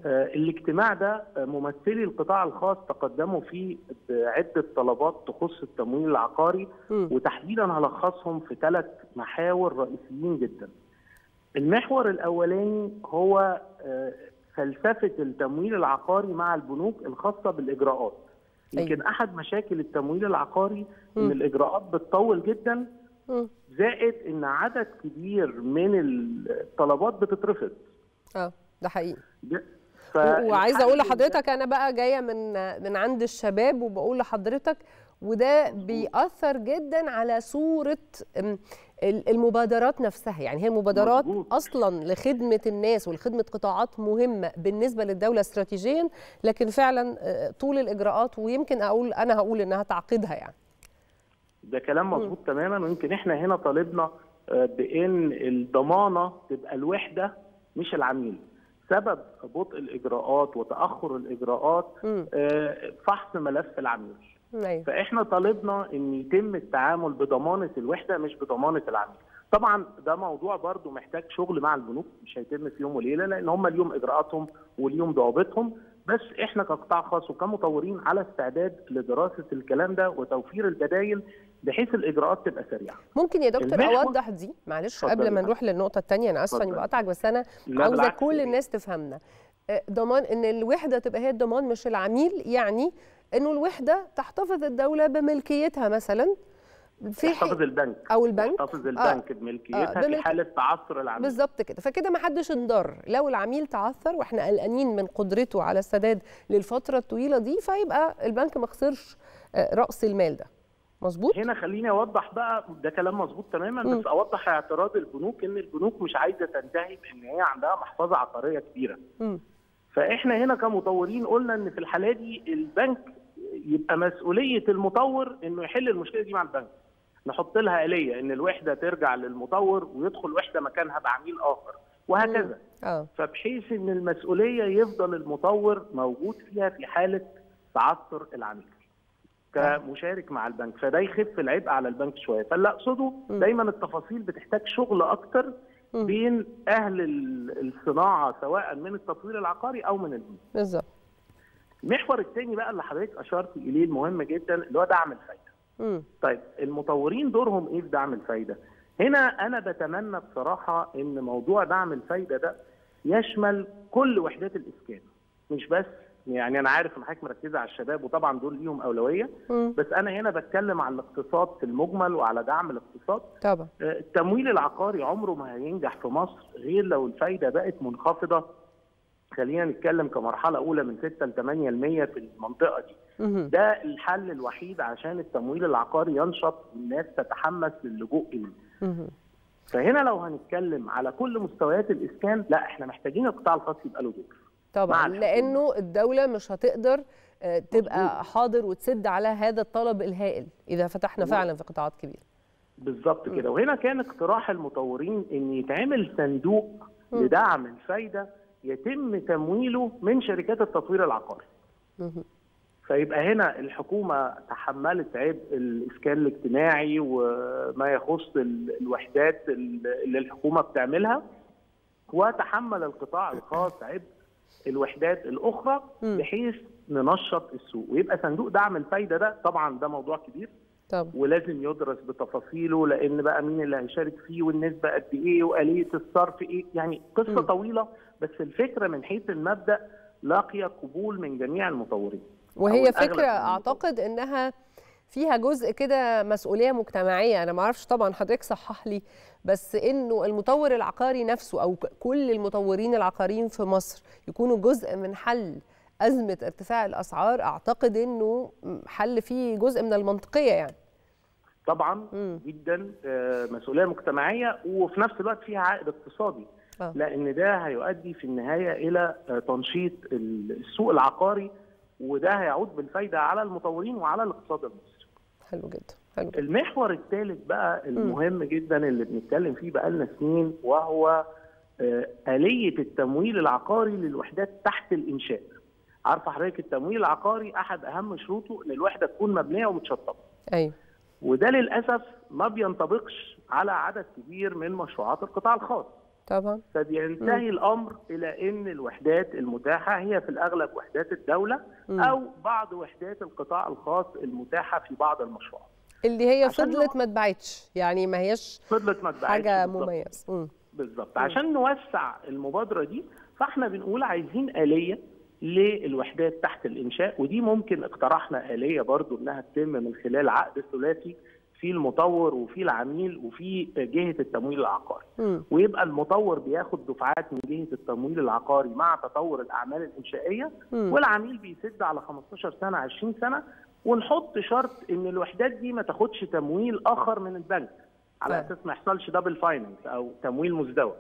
آه الاجتماع ده ممثلي القطاع الخاص تقدموا فيه بعدة طلبات تخص التمويل العقاري. وتحديدا هلخصهم في ثلاث محاور رئيسيين جدا. المحور الأولاني هو فلسفة التمويل العقاري مع البنوك الخاصة بالإجراءات. يمكن أيوة. أحد مشاكل التمويل العقاري م. إن الإجراءات بتطول جدا م. زائد إن عدد كبير من الطلبات بتترفض. آه ده حقيقي. ف... وعايزة أقول لحضرتك أنا بقى جاية من من عند الشباب وبقول لحضرتك وده بيأثر جدا على صورة المبادرات نفسها. يعني هي المبادرات مزبوط. أصلا لخدمة الناس ولخدمة قطاعات مهمة بالنسبة للدولة استراتيجيا لكن فعلا طول الإجراءات ويمكن أقول أنا هقول إنها تعقيدها يعني. ده كلام مظبوط تماما. ويمكن إحنا هنا طالبنا بإن الضمانة تبقى الوحدة مش العميل. سبب بطء الإجراءات وتأخر الإجراءات فحص ملف العميل. أيوة. فإحنا طالبنا إن يتم التعامل بضمانة الوحدة مش بضمانة العميل طبعا ده موضوع برضو محتاج شغل مع البنوك مش هيتم في يوم وليلة لأن هم اليوم إجراءاتهم واليوم ضوابطهم بس إحنا كقطاع خاص وكمطورين على استعداد لدراسة الكلام ده وتوفير البدايل بحيث الإجراءات تبقى سريعة. ممكن يا دكتور أوضح دي معلش قبل ما نروح للنقطة الثانية أنا آسفة إني بقطعك بس أنا عاوزة كل الناس تفهمنا. ضمان إن الوحدة تبقى هي الضمان مش العميل يعني إنه الوحدة تحتفظ الدولة بملكيتها مثلا في يحتفظ البنك أو البنك يحتفظ البنك آه. بملكيتها آه. في حالة تعثر العميل بالظبط كده فكده ما حدش انضر لو العميل تعثر وإحنا قلقانين من قدرته على السداد للفترة الطويلة دي فيبقى البنك ما خسرش رأس المال ده مظبوط هنا خليني أوضح بقى ده كلام مظبوط تماما م. بس أوضح اعتراض البنوك إن البنوك مش عايزة تنتهي بإن هي عندها محفظة عقارية كبيرة م. فإحنا هنا كمطورين قلنا إن في الحالة دي البنك يبقى مسؤولية المطور إنه يحل المشكلة دي مع البنك. نحط لها آلية إن الوحدة ترجع للمطور ويدخل وحدة مكانها بعميل آخر وهكذا. أوه. فبحيث إن المسؤولية يفضل المطور موجود فيها في حالة تعثر العميل كمشارك مع البنك. فده يخف العبء على البنك شوية. فاللي أقصده دايما التفاصيل بتحتاج شغل أكتر بين أهل الصناعة سواء من التطوير العقاري أو من البنوك بالظبط. المحور الثاني بقى اللي حضرتك أشرت إليه المهم جدا اللي هو دعم الفايدة. مم. طيب المطورين دورهم إيه في دعم الفايدة؟ هنا أنا بتمنى بصراحة إن موضوع دعم الفايدة ده يشمل كل وحدات الإسكان. مش بس يعني أنا عارف إن حضرتك مركزة على الشباب وطبعا دول ليهم أولوية مم. بس أنا هنا بتكلم على الاقتصاد في المجمل وعلى دعم الاقتصاد. طبعا. التمويل العقاري عمره ما هينجح في مصر غير لو الفايدة بقت منخفضة خلينا نتكلم كمرحلة أولى من 6 ل 8% في المنطقة دي. ده الحل الوحيد عشان التمويل العقاري ينشط والناس تتحمس للجوء اليه. فهنا لو هنتكلم على كل مستويات الإسكان لا إحنا محتاجين القطاع الخاص يبقى له دور. طبعا لأنه الدولة مش هتقدر آه، تبقى حاضر وتسد على هذا الطلب الهائل إذا فتحنا فعلا في قطاعات كبيرة. بالظبط كده. وهنا كان اقتراح المطورين إن يتعمل صندوق لدعم الفايدة يتم تمويله من شركات التطوير العقاري. فيبقى هنا الحكومة تحملت عبء الإسكان الاجتماعي وما يخص ال- الوحدات اللي الحكومة بتعملها وتحمل القطاع الخاص عبء الوحدات الأخرى. بحيث ننشط السوق ويبقى صندوق دعم الفايدة ده طبعا ده موضوع كبير طبعا ولازم يدرس بتفاصيله لأن بقى مين اللي هيشارك فيه والنسبة قد إيه وآلية الصرف إيه يعني قصة مم. طويلة بس الفكرة من حيث المبدأ لاقية قبول من جميع المطورين وهي فكرة. أعتقد إنها فيها جزء كده مسؤولية مجتمعية أنا ما أعرفش طبعا حضرتك صحح لي بس إنه المطور العقاري نفسه أو كل المطورين العقاريين في مصر يكونوا جزء من حل أزمة ارتفاع الأسعار أعتقد إنه حل فيه جزء من المنطقية يعني طبعا مم. جدا آه، مسؤولية مجتمعية وفي نفس الوقت فيها عائد اقتصادي. لأن ده هيؤدي في النهاية إلى آه، تنشيط ال- السوق العقاري وده هيعود بالفايدة على المطورين وعلى الاقتصاد المصري. حلو جدا حلو المحور الثالث بقى المهم جدا اللي بنتكلم فيه بقالنا سنين وهو آه، آلية التمويل العقاري للوحدات تحت الإنشاء. عارفة حضرتك التمويل العقاري أحد أهم شروطه إن الوحدة تكون مبنية ومتشطبة. أيوه وده للأسف ما بينطبقش على عدد كبير من مشروعات القطاع الخاص. طبعا فبينتهي الأمر إلى إن الوحدات المتاحة هي في الأغلب وحدات الدولة مم. أو بعض وحدات القطاع الخاص المتاحة في بعض المشروعات. اللي هي فضلت ما اتباعتش يعني ما هياش فضلت ما اتباعتش حاجة. مميزة مم. بالظبط عشان نوسع المبادرة دي فإحنا بنقول عايزين آلية للوحدات تحت الإنشاء ودي ممكن اقترحنا آلية برضو إنها تتم من خلال عقد ثلاثي في المطور وفي العميل وفي جهة التمويل العقاري. ويبقى المطور بياخد دفعات من جهة التمويل العقاري مع تطور الأعمال الإنشائية. والعميل بيسد على 15 سنة 20 سنة ونحط شرط إن الوحدات دي ما تاخدش تمويل آخر من البنك على طيب. أساس ما يحصلش double finance أو تمويل مزدوج.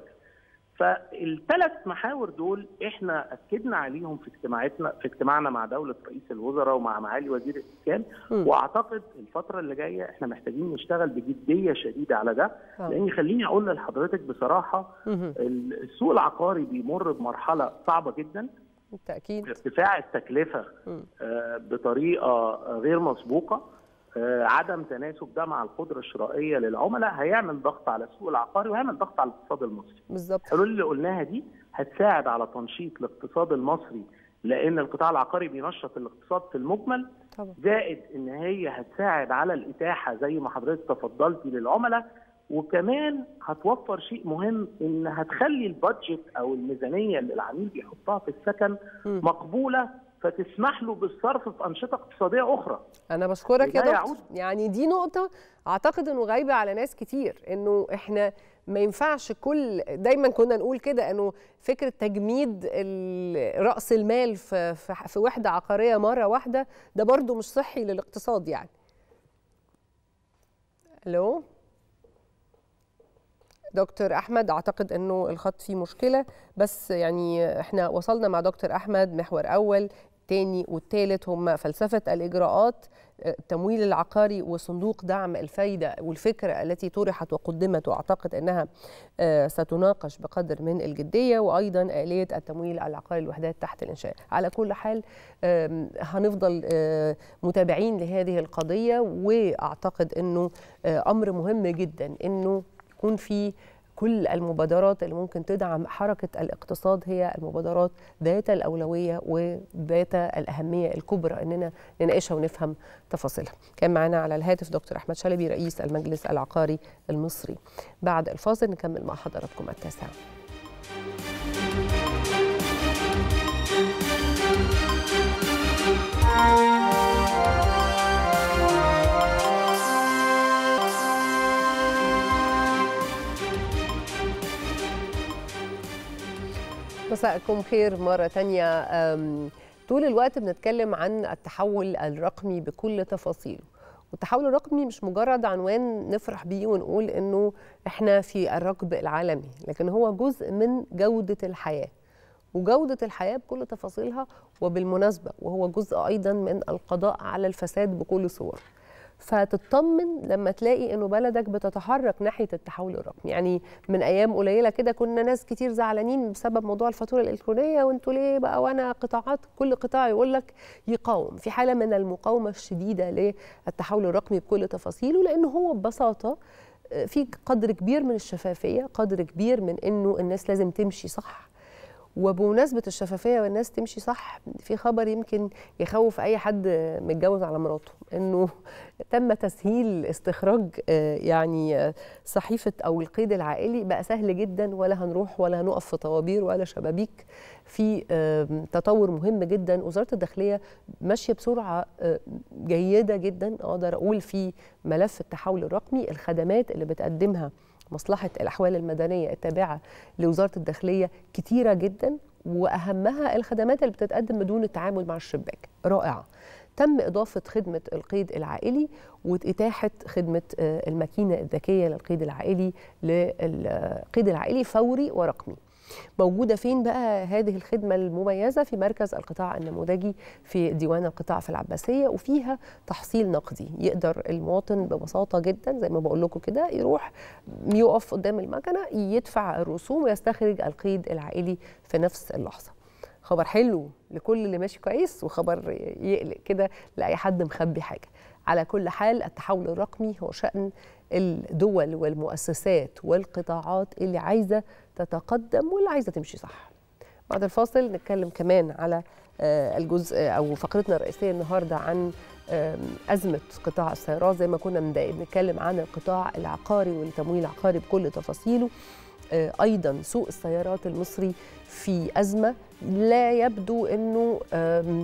فالثلاث محاور دول إحنا اكدنا عليهم في اجتماعاتنا في اجتماعنا مع دولة رئيس الوزراء ومع معالي وزير الاسكان. واعتقد الفترة اللي جاية إحنا محتاجين نشتغل بجدية شديدة على ده آه. لأن خليني أقول لحضرتك بصراحة. السوق العقاري بيمر بمرحلة صعبة جدا بالتأكيد ارتفاع التكلفة. آه، بطريقة غير مسبوقة عدم تناسب ده مع القدرة الشرائية للعملاء هيعمل ضغط على السوق العقاري وهيعمل ضغط على الاقتصاد المصري. بالظبط. الحلول اللي قلناها دي هتساعد على تنشيط الاقتصاد المصري لأن القطاع العقاري بينشط الاقتصاد في المجمل. طبعا. زائد إن هي هتساعد على الإتاحة زي ما حضرتك تفضلتي للعملاء وكمان هتوفر شيء مهم إن هتخلي البادجت أو الميزانية اللي العميل بيحطها في السكن مم. مقبولة فتسمح له بالصرف في أنشطة اقتصادية أخرى. أنا بشكرك يا دكتور. يعني دي نقطة أعتقد إنه غايبة على ناس كتير إنه إحنا ما ينفعش كل دايما كنا نقول كده إنه فكرة تجميد رأس المال في في وحدة عقارية مرة واحدة ده برضو مش صحي للاقتصاد يعني. ألو؟ دكتور أحمد أعتقد إنه الخط فيه مشكلة بس يعني إحنا وصلنا مع دكتور أحمد محور أول. الثاني والثالث هم فلسفة الإجراءات التمويل العقاري وصندوق دعم الفايدة والفكرة التي طرحت وقدمت وأعتقد أنها ستناقش بقدر من الجدية وأيضا آلية التمويل العقاري للوحدات تحت الإنشاء. على كل حال هنفضل متابعين لهذه القضية وأعتقد أنه أمر مهم جدا أنه يكون في كل المبادرات اللي ممكن تدعم حركة الاقتصاد هي المبادرات ذات الأولوية وذات الأهمية الكبرى أننا نناقشها ونفهم تفاصيلها. كان معنا على الهاتف دكتور أحمد شلبي رئيس المجلس العقاري المصري. بعد الفاصل نكمل مع حضراتكم التاسعة. مساءكم خير مرة تانية. طول الوقت بنتكلم عن التحول الرقمي بكل تفاصيله. والتحول الرقمي مش مجرد عنوان نفرح بيه ونقول إنه إحنا في الركب العالمي لكن هو جزء من جودة الحياة. وجودة الحياة بكل تفاصيلها وبالمناسبة وهو جزء أيضا من القضاء على الفساد بكل صوره فتطمن لما تلاقي إنه بلدك بتتحرك ناحية التحول الرقمي. يعني من أيام قليلة كده كنا ناس كتير زعلانين بسبب موضوع الفاتورة الإلكترونية وأنتوا ليه بقى؟ وأنا قطاعات كل قطاع يقول لك يقاوم. في حالة من المقاومة الشديدة للتحول الرقمي بكل تفاصيله لأنه هو ببساطة في قدر كبير من الشفافية قدر كبير من إنه الناس لازم تمشي صح. وبمناسبة الشفافية والناس تمشي صح في خبر يمكن يخوف أي حد متجوز على مراته إنه تم تسهيل استخراج يعني صحيفة أو القيد العائلي. بقى سهل جدا ولا هنروح ولا هنقف في طوابير ولا شبابيك. في تطور مهم جدا. وزارة الداخلية ماشية بسرعة جيدة جدا. أقدر أقول في ملف التحول الرقمي الخدمات اللي بتقدمها مصلحة الأحوال المدنية التابعة لوزارة الداخلية كتيرة جدا وأهمها الخدمات اللي بتتقدم بدون التعامل مع الشباك. رائعة. تم إضافة خدمة القيد العائلي وإتاحة خدمة الماكينة الذكية للقيد العائلي للقيد العائلي فوري ورقمي. موجودة فين بقى هذه الخدمة المميزة في مركز القطاع النموذجي في ديوان القطاع في العباسية وفيها تحصيل نقدي يقدر المواطن ببساطة جدا زي ما بقول لكم كده يروح يقف قدام المكنة يدفع الرسوم ويستخرج القيد العائلي في نفس اللحظة. خبر حلو لكل اللي ماشي كويس وخبر يقلق كده لأي حد مخبي حاجة. على كل حال التحول الرقمي هو شأن الدول والمؤسسات والقطاعات اللي عايزة تتقدم واللي عايزة تمشي صح. بعد الفاصل نتكلم كمان على الجزء أو فقرتنا الرئيسية النهاردة عن أزمة قطاع السيارات. زي ما كنا بنتكلم عن القطاع العقاري والتمويل العقاري بكل تفاصيله. أيضا سوق السيارات المصري في أزمة لا يبدو إنه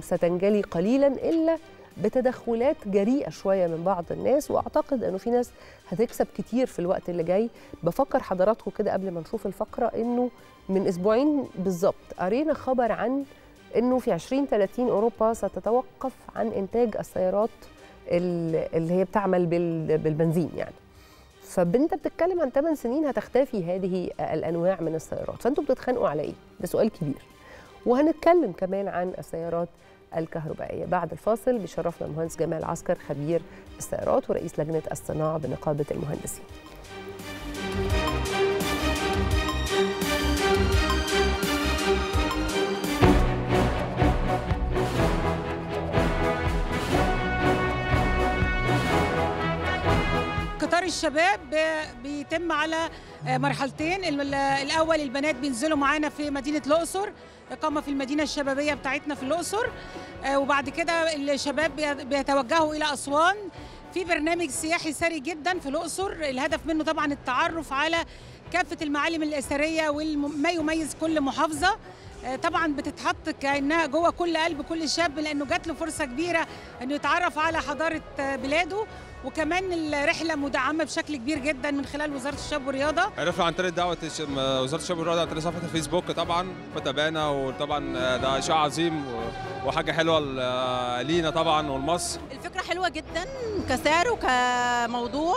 ستنجلي قليلا إلا بتدخلات جريئة شوية من بعض الناس وأعتقد إنه في ناس هتكسب كتير في الوقت اللي جاي. بفكر حضراتكم كده قبل ما نشوف الفقرة إنه من أسبوعين بالظبط قرينا خبر عن إنه في 2030 أوروبا ستتوقف عن إنتاج السيارات اللي هي بتعمل بالبنزين يعني. فانت بتتكلم عن 8 سنين هتختفي هذه الأنواع من السيارات. فأنتوا بتتخانقوا على إيه؟ ده سؤال كبير. وهنتكلم كمان عن السيارات الكهربائية. بعد الفاصل بيشرفنا المهندس جمال عسكر خبير السيارات ورئيس لجنة الصناعة بنقابة المهندسين. قطار الشباب بيتم على مرحلتين. الأول البنات بينزلوا معانا في مدينة الأقصر إقامة في المدينة الشبابية بتاعتنا في الأقصر. وبعد كده الشباب بيتوجهوا إلى أسوان. في برنامج سياحي ثري جدا في الأقصر. الهدف منه طبعا التعرف على كافة المعالم الأثرية وما يميز كل محافظة. طبعا بتتحط كأنها جوه كل قلب كل شاب لأنه جات له فرصة كبيرة إنه يتعرف على حضارة بلاده. وكمان الرحلة مدعمة بشكل كبير جدا من خلال وزارة الشباب والرياضة. عرفنا عن طريق دعوة وزارة الشباب والرياضة عن طريق صفحة الفيسبوك طبعا فتابعنا وطبعا ده شيء عظيم وحاجة حلوة لينا طبعا ولمصر. الفكرة حلوة جدا كسعر وكموضوع.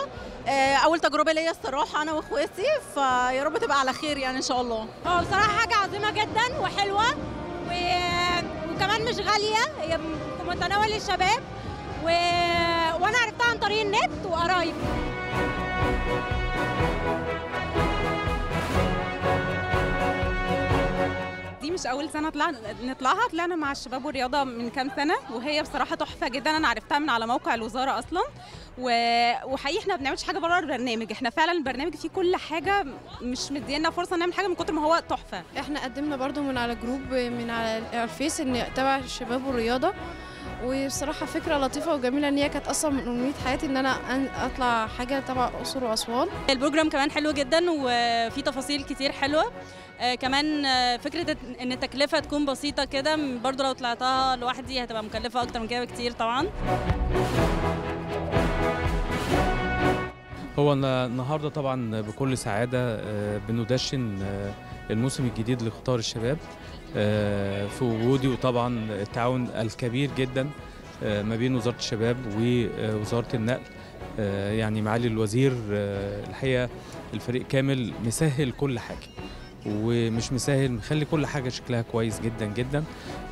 أول تجربة ليا الصراحة أنا وإخواتي فيا رب تبقى على خير يعني إن شاء الله. آه بصراحه حاجة عظيمة جدا وحلوة و... وكمان مش غالية هي في متناول الشباب و... وأنا عرفتها عن طريق النت وقرايب دي مش أول سنة طلعنا نطلعها طلعنا مع الشباب والرياضة من كام سنة وهي بصراحة تحفة جدا. أنا عرفتها من على موقع الوزارة أصلا. و... وحقيقي إحنا ما بنعملش حاجة بره البرنامج. إحنا فعلا البرنامج فيه كل حاجة مش مدينا فرصة نعمل حاجة من كتر ما هو تحفة. إحنا قدمنا برضو من على group من على الفيس إن تبع الشباب والرياضة. وبصراحة فكرة لطيفة وجميلة إن هي كانت أصلا من أمنية حياتي إن أنا أطلع حاجة تبع أقصر وأسوان. البروجرام كمان حلو جدا وفي تفاصيل كتير حلوة. آه كمان آه فكرة إن التكلفة تكون بسيطة كده برضو لو طلعتها لوحدي هتبقى مكلفة أكتر من كده بكتير طبعا. هو النهارده طبعا بكل سعادة بندشن الموسم الجديد لقطار الشباب في وجودي وطبعا التعاون الكبير جدا ما بين وزارة الشباب ووزاره النقل. يعني معالي الوزير الحقيقة الفريق كامل مسهل كل حاجة. ومش مسهل مخلي كل حاجة شكلها كويس جدا جدا.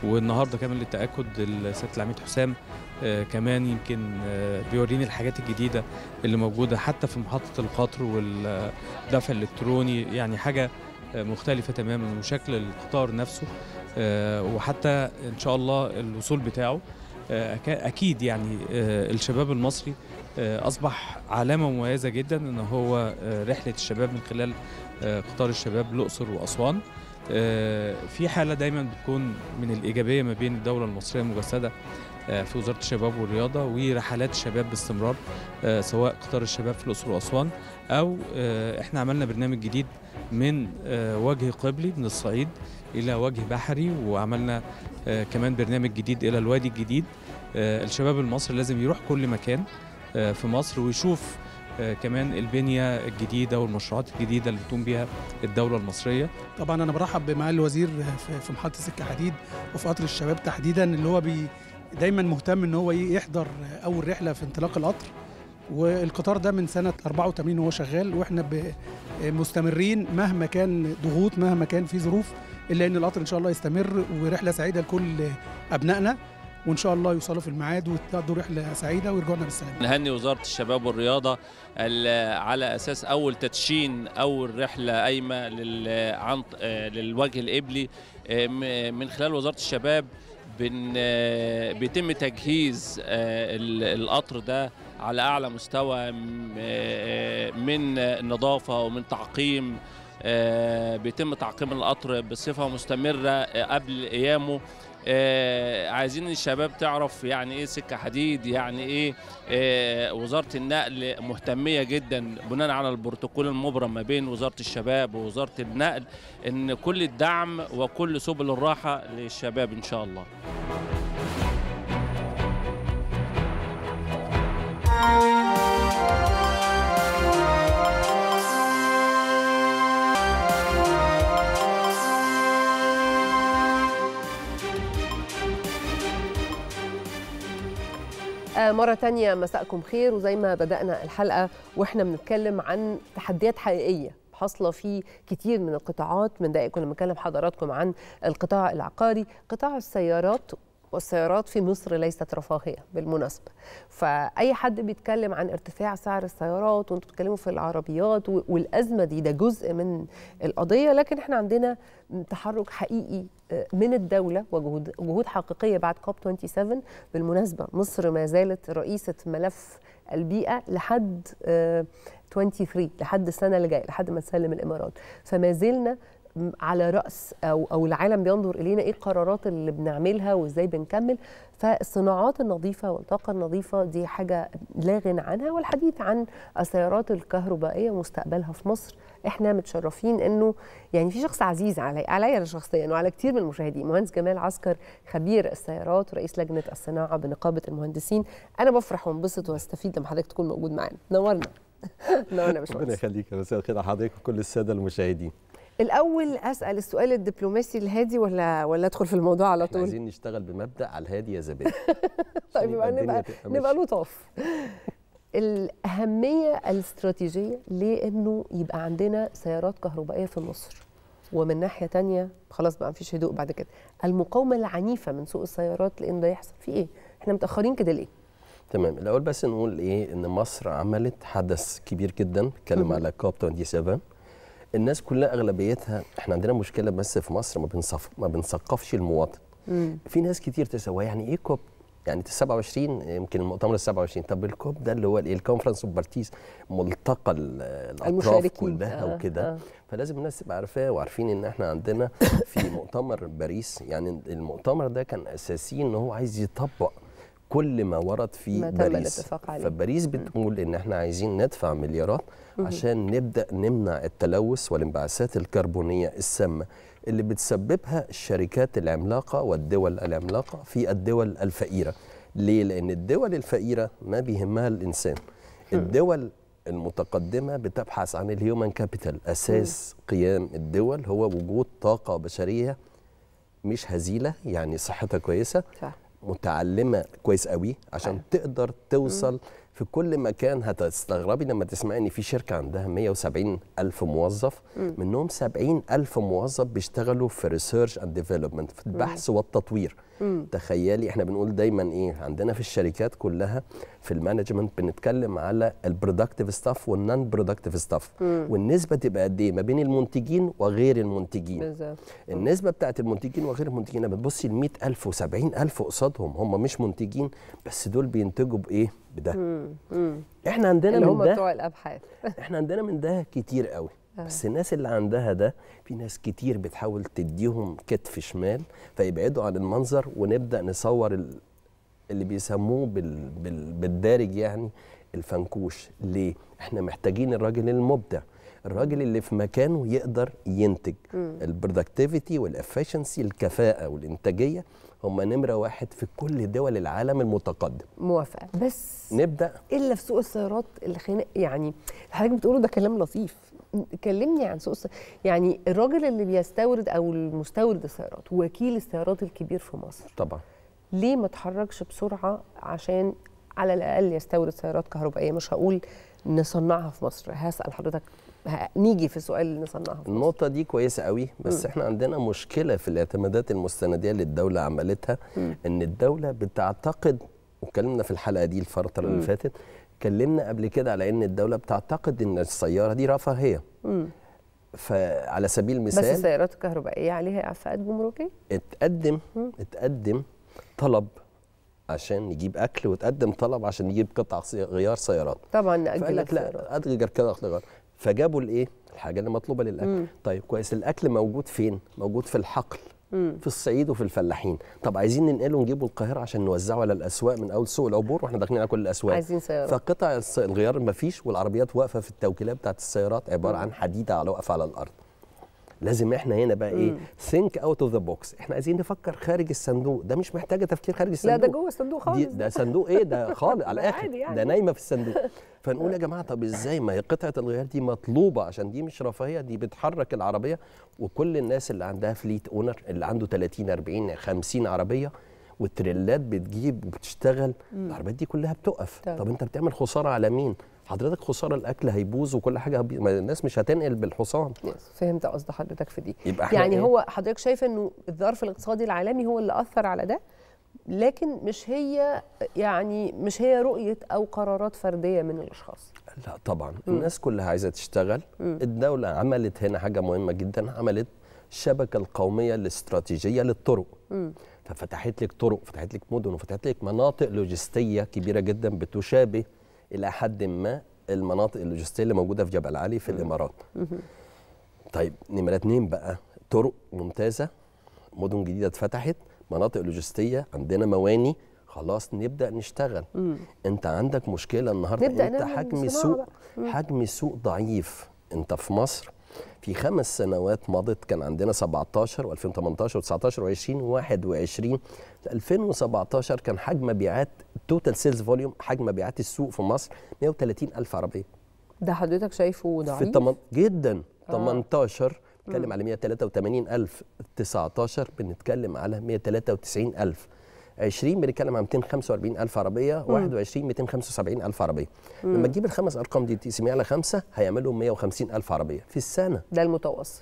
والنهارده كمان للتأكد السيد العميد حسام آه كمان يمكن آه بيوريني الحاجات الجديدة اللي موجودة حتى في محطة القطر والدفع الإلكتروني يعني حاجة آه مختلفة تماما وشكل القطار نفسه وحتى إن شاء الله الوصول بتاعه أكيد يعني الشباب المصري أصبح علامة مميزة جدا إن هو رحلة الشباب من خلال قطار الشباب الأقصر وأسوان. في حالة دايما بتكون من الإيجابية ما بين الدولة المصرية المجسدة في وزارة الشباب والرياضة ورحلات الشباب باستمرار سواء قطار الشباب في الأقصر وأسوان أو إحنا عملنا برنامج جديد من وجه قبلي من الصعيد إلى وجه بحري وعملنا كمان برنامج جديد إلى الوادي الجديد الشباب المصري لازم يروح كل مكان في مصر ويشوف كمان البنية الجديدة والمشروعات الجديدة اللي بتقوم بها الدولة المصرية. طبعا أنا برحب بمعالي الوزير في محطة سكة حديد وفي قطر الشباب تحديدا اللي هو بي دايما مهتم إن هو يحضر أول رحلة في انطلاق القطر والقطار ده من سنة 84 وهو شغال وإحنا مستمرين مهما كان ضغوط مهما كان في ظروف إلا إن القطر إن شاء الله يستمر ورحلة سعيدة لكل أبنائنا وإن شاء الله يوصلوا في الميعاد وتقضوا رحلة سعيدة ويرجعوا لنا بالسلامة. نهني وزارة الشباب والرياضة على أساس أول تدشين أول رحلة قايمة للوجه القبلي من خلال وزارة الشباب بن بيتم تجهيز القطر ده على أعلى مستوى من النظافه ومن تعقيم بيتم تعقيم القطر بصفة مستمرة قبل قيامه. آه عايزين الشباب تعرف يعني إيه سكة حديد يعني إيه آه وزارة النقل مهتمية جدا بناء على البروتوكول المبرم ما بين وزارة الشباب ووزارة النقل إن كل الدعم وكل سبل الراحة للشباب إن شاء الله. مرة تانية مساءكم خير. وزي ما بدأنا الحلقة وإحنا بنتكلم عن تحديات حقيقية حاصلة في كتير من القطاعات. من دقائق كنا بنتكلم حضراتكم عن القطاع العقاري قطاع السيارات والسيارات في مصر ليست رفاهية بالمناسبة. فأي حد بيتكلم عن ارتفاع سعر السيارات وانتوا بتتكلموا في العربيات والأزمة دي ده جزء من القضية لكن إحنا عندنا تحرك حقيقي من الدولة وجهود جهود حقيقية بعد كوب 27 بالمناسبة مصر ما زالت رئيسة ملف البيئة لحد 23 لحد السنة اللي جاية لحد ما تسلم الإمارات. فما زلنا على رأس أو أو العالم بينظر إلينا إيه القرارات اللي بنعملها وإزاي بنكمل. فالصناعات النظيفة والطاقة النظيفة دي حاجة لا غنى عنها والحديث عن السيارات الكهربائية ومستقبلها في مصر إحنا متشرفين إنه يعني في شخص عزيز علي عليا أنا شخصيا وعلى كتير من المشاهدين مهندس جمال عسكر خبير السيارات ورئيس لجنة الصناعة بنقابة المهندسين. أنا بفرح وانبسط واستفيد لما حضرتك تكون موجود معانا. نورنا. نورنا يا باشمهندس. ربنا يخليك مساء الخير على حضرتك وكل السادة المشاهدين. الأول أسأل السؤال الدبلوماسي الهادي ولا ولا أدخل في الموضوع على طول؟ عايزين نشتغل بمبدأ على الهادي يا زبادي طيب يبقى نبقى نبقى لطاف. الأهمية الاستراتيجية لأنه يبقى عندنا سيارات كهربائية في مصر. ومن ناحية تانية خلاص بقى مفيش هدوء بعد كده. المقاومة العنيفة من سوق السيارات لإن ده يحصل. في إيه؟ إحنا متأخرين كده ليه؟ تمام. الأول بس نقول إيه؟ إن مصر عملت حدث كبير جدا. اتكلم على COP 27 الناس كلها أغلبيتها إحنا عندنا مشكلة بس في مصر ما بنصف ما بنثقفش المواطن. مم. في ناس كتير تسأل يعني إيه COP يعني 27 يمكن المؤتمر ال 27 طب ال COP ده اللي هو ال conference of parties ملتقى الأطراف كلها آه وكده. آه. فلازم الناس تبقى عارفاه وعارفين إن إحنا عندنا في مؤتمر باريس. يعني المؤتمر ده كان أساسي إن هو عايز يطبق كل ما ورد في ما باريس. فباريس بتقول إن إحنا عايزين ندفع مليارات عشان نبدأ نمنع التلوث والانبعاثات الكربونية السامة اللي بتسببها الشركات العملاقة والدول العملاقة في الدول الفقيرة. ليه؟ لأن الدول الفقيرة ما بيهمها الإنسان. الدول المتقدمة بتبحث عن ال human capital. أساس قيام الدول هو وجود طاقة بشرية مش هزيلة يعني صحتها كويسة. صح. متعلمة كويس قوي عشان أه. تقدر توصل. في كل مكان هتستغربي لما تسمعي إن في شركة عندها 170 ألف موظف مم. منهم 70 ألف موظف بيشتغلوا في research and development في البحث مم. والتطوير. مم. تخيلي إحنا بنقول دايما إيه عندنا في الشركات كلها في ال management بنتكلم على ال productive staff وال non productive staff والنسبة تبقى قد إيه؟ ما بين المنتجين وغير المنتجين. بالظبط. النسبة بتاعت المنتجين وغير المنتجين بتبصي ل 100000 و70000 قصادهم هم مش منتجين بس دول بينتجوا بإيه؟ بده مم. مم. إحنا عندنا اللي من هم ده بتوع الأبحاث. إحنا عندنا من ده كتير قوي. بس الناس اللي عندها ده في ناس كتير بتحاول تديهم كتف شمال فيبعدوا عن المنظر ونبدأ نصور اللي بيسموه بال... بال... بالدارج يعني الفنكوش. ليه؟ إحنا محتاجين الراجل المبدع الراجل اللي في مكانه يقدر ينتج ال productivity وال efficiency الكفاءة والإنتاجية هم نمرة واحد في كل دول العالم المتقدم. موافقة. بس نبدأ. إلا في سوق السيارات اللي خنق يعني حضرتك بتقوله ده كلام لطيف. كلمني عن سوق يعني الراجل اللي بيستورد أو المستورد السيارات وكيل السيارات الكبير في مصر. طبعا. ليه ما اتحركش بسرعة عشان على الأقل يستورد سيارات كهربائية؟ مش هقول نصنعها في مصر. هسأل حضرتك. نيجي في سؤال في مصر. النقطة دي كويسة قوي بس م. إحنا عندنا مشكلة في الاعتمادات المستندية اللي الدولة عملتها م. إن الدولة بتعتقد واتكلمنا في الحلقة دي الفترة اللي فاتت اتكلمنا قبل كده على إن الدولة بتعتقد إن السيارة دي رفاهية فعلى سبيل المثال بس السيارات الكهربائيه عليها إعفاءات جمركية اتقدم م. اتقدم طلب عشان نجيب أكل وتقدم طلب عشان نجيب قطع غيار سيارات طبعا نأجل فقال لك لا ادغر قطع غيار فجابوا الإيه؟ الحاجة اللي مطلوبة للأكل. مم. طيب كويس الأكل موجود فين؟ موجود في الحقل مم. في الصعيد وفي الفلاحين. طب عايزين ننقله ونجيبه القاهرة عشان نوزعه على الأسواق من أول سوق العبور وإحنا داخلين على كل الأسواق. عايزين سيارات. فقطع الغيار ما فيش والعربيات واقفة في التوكيلات بتاعت السيارات عبارة مم. عن حديدة على واقفه على الأرض. لازم إحنا هنا بقى إيه think out of the box إحنا عايزين نفكر خارج الصندوق. ده مش محتاجة تفكير خارج الصندوق لا ده جوه الصندوق خالص. ده صندوق إيه؟ ده خالص على الآخر. يعني. ده نايمة في الصندوق. فنقول يا جماعة طب إزاي؟ ما هي قطعة الغيار دي مطلوبة عشان دي مش رفاهية دي بتحرك العربية. وكل الناس اللي عندها fleet owner اللي عنده 30 40 50 عربية والتريلات بتجيب وبتشتغل العربيات دي كلها بتقف. طب. طب أنت بتعمل خسارة على مين؟ حضرتك خسارة الأكل هيبوظ وكل حاجة هبي... الناس مش هتنقل بالحصان. فهمت قصد حضرتك في دي. يبقى يعني إيه؟ هو حضرتك شايف إنه الظرف الاقتصادي العالمي هو اللي أثر على ده؟ لكن مش هي يعني مش هي رؤية أو قرارات فردية من الأشخاص. لا طبعا. م. الناس كلها عايزة تشتغل. م. الدولة عملت هنا حاجة مهمة جدا. عملت الشبكة القومية الاستراتيجية للطرق. م. ففتحت لك طرق فتحت لك مدن وفتحت لك مناطق لوجستية كبيرة جدا بتشابه إلى حد ما المناطق اللوجستية اللي موجودة في جبل علي في الإمارات طيب نمرة اتنين بقى طرق ممتازة مدن جديدة اتفتحت مناطق لوجستية عندنا مواني خلاص نبدأ نشتغل مم. أنت عندك مشكلة النهارده أنت حجم صناعة سوق بقى. مم. حجم السوق ضعيف أنت في مصر في خمس سنوات مضت كان عندنا 17 و2018 و19 و20 و21 2017 كان حجم مبيعات total sales volume حجم مبيعات السوق في مصر 130 ألف عربية. ده حضرتك شايفه ضعيف؟ في التمن... جدا. آه. 18 بنتكلم. على 183 ألف 19 بنتكلم على 193 ألف. 20 بنتكلم على 245 ألف عربية مم. 21 275 ألف عربية. مم. لما تجيب الخمس أرقام دي تقسميها على خمسة هيعملوا 150 ألف عربية في السنة. ده المتوسط.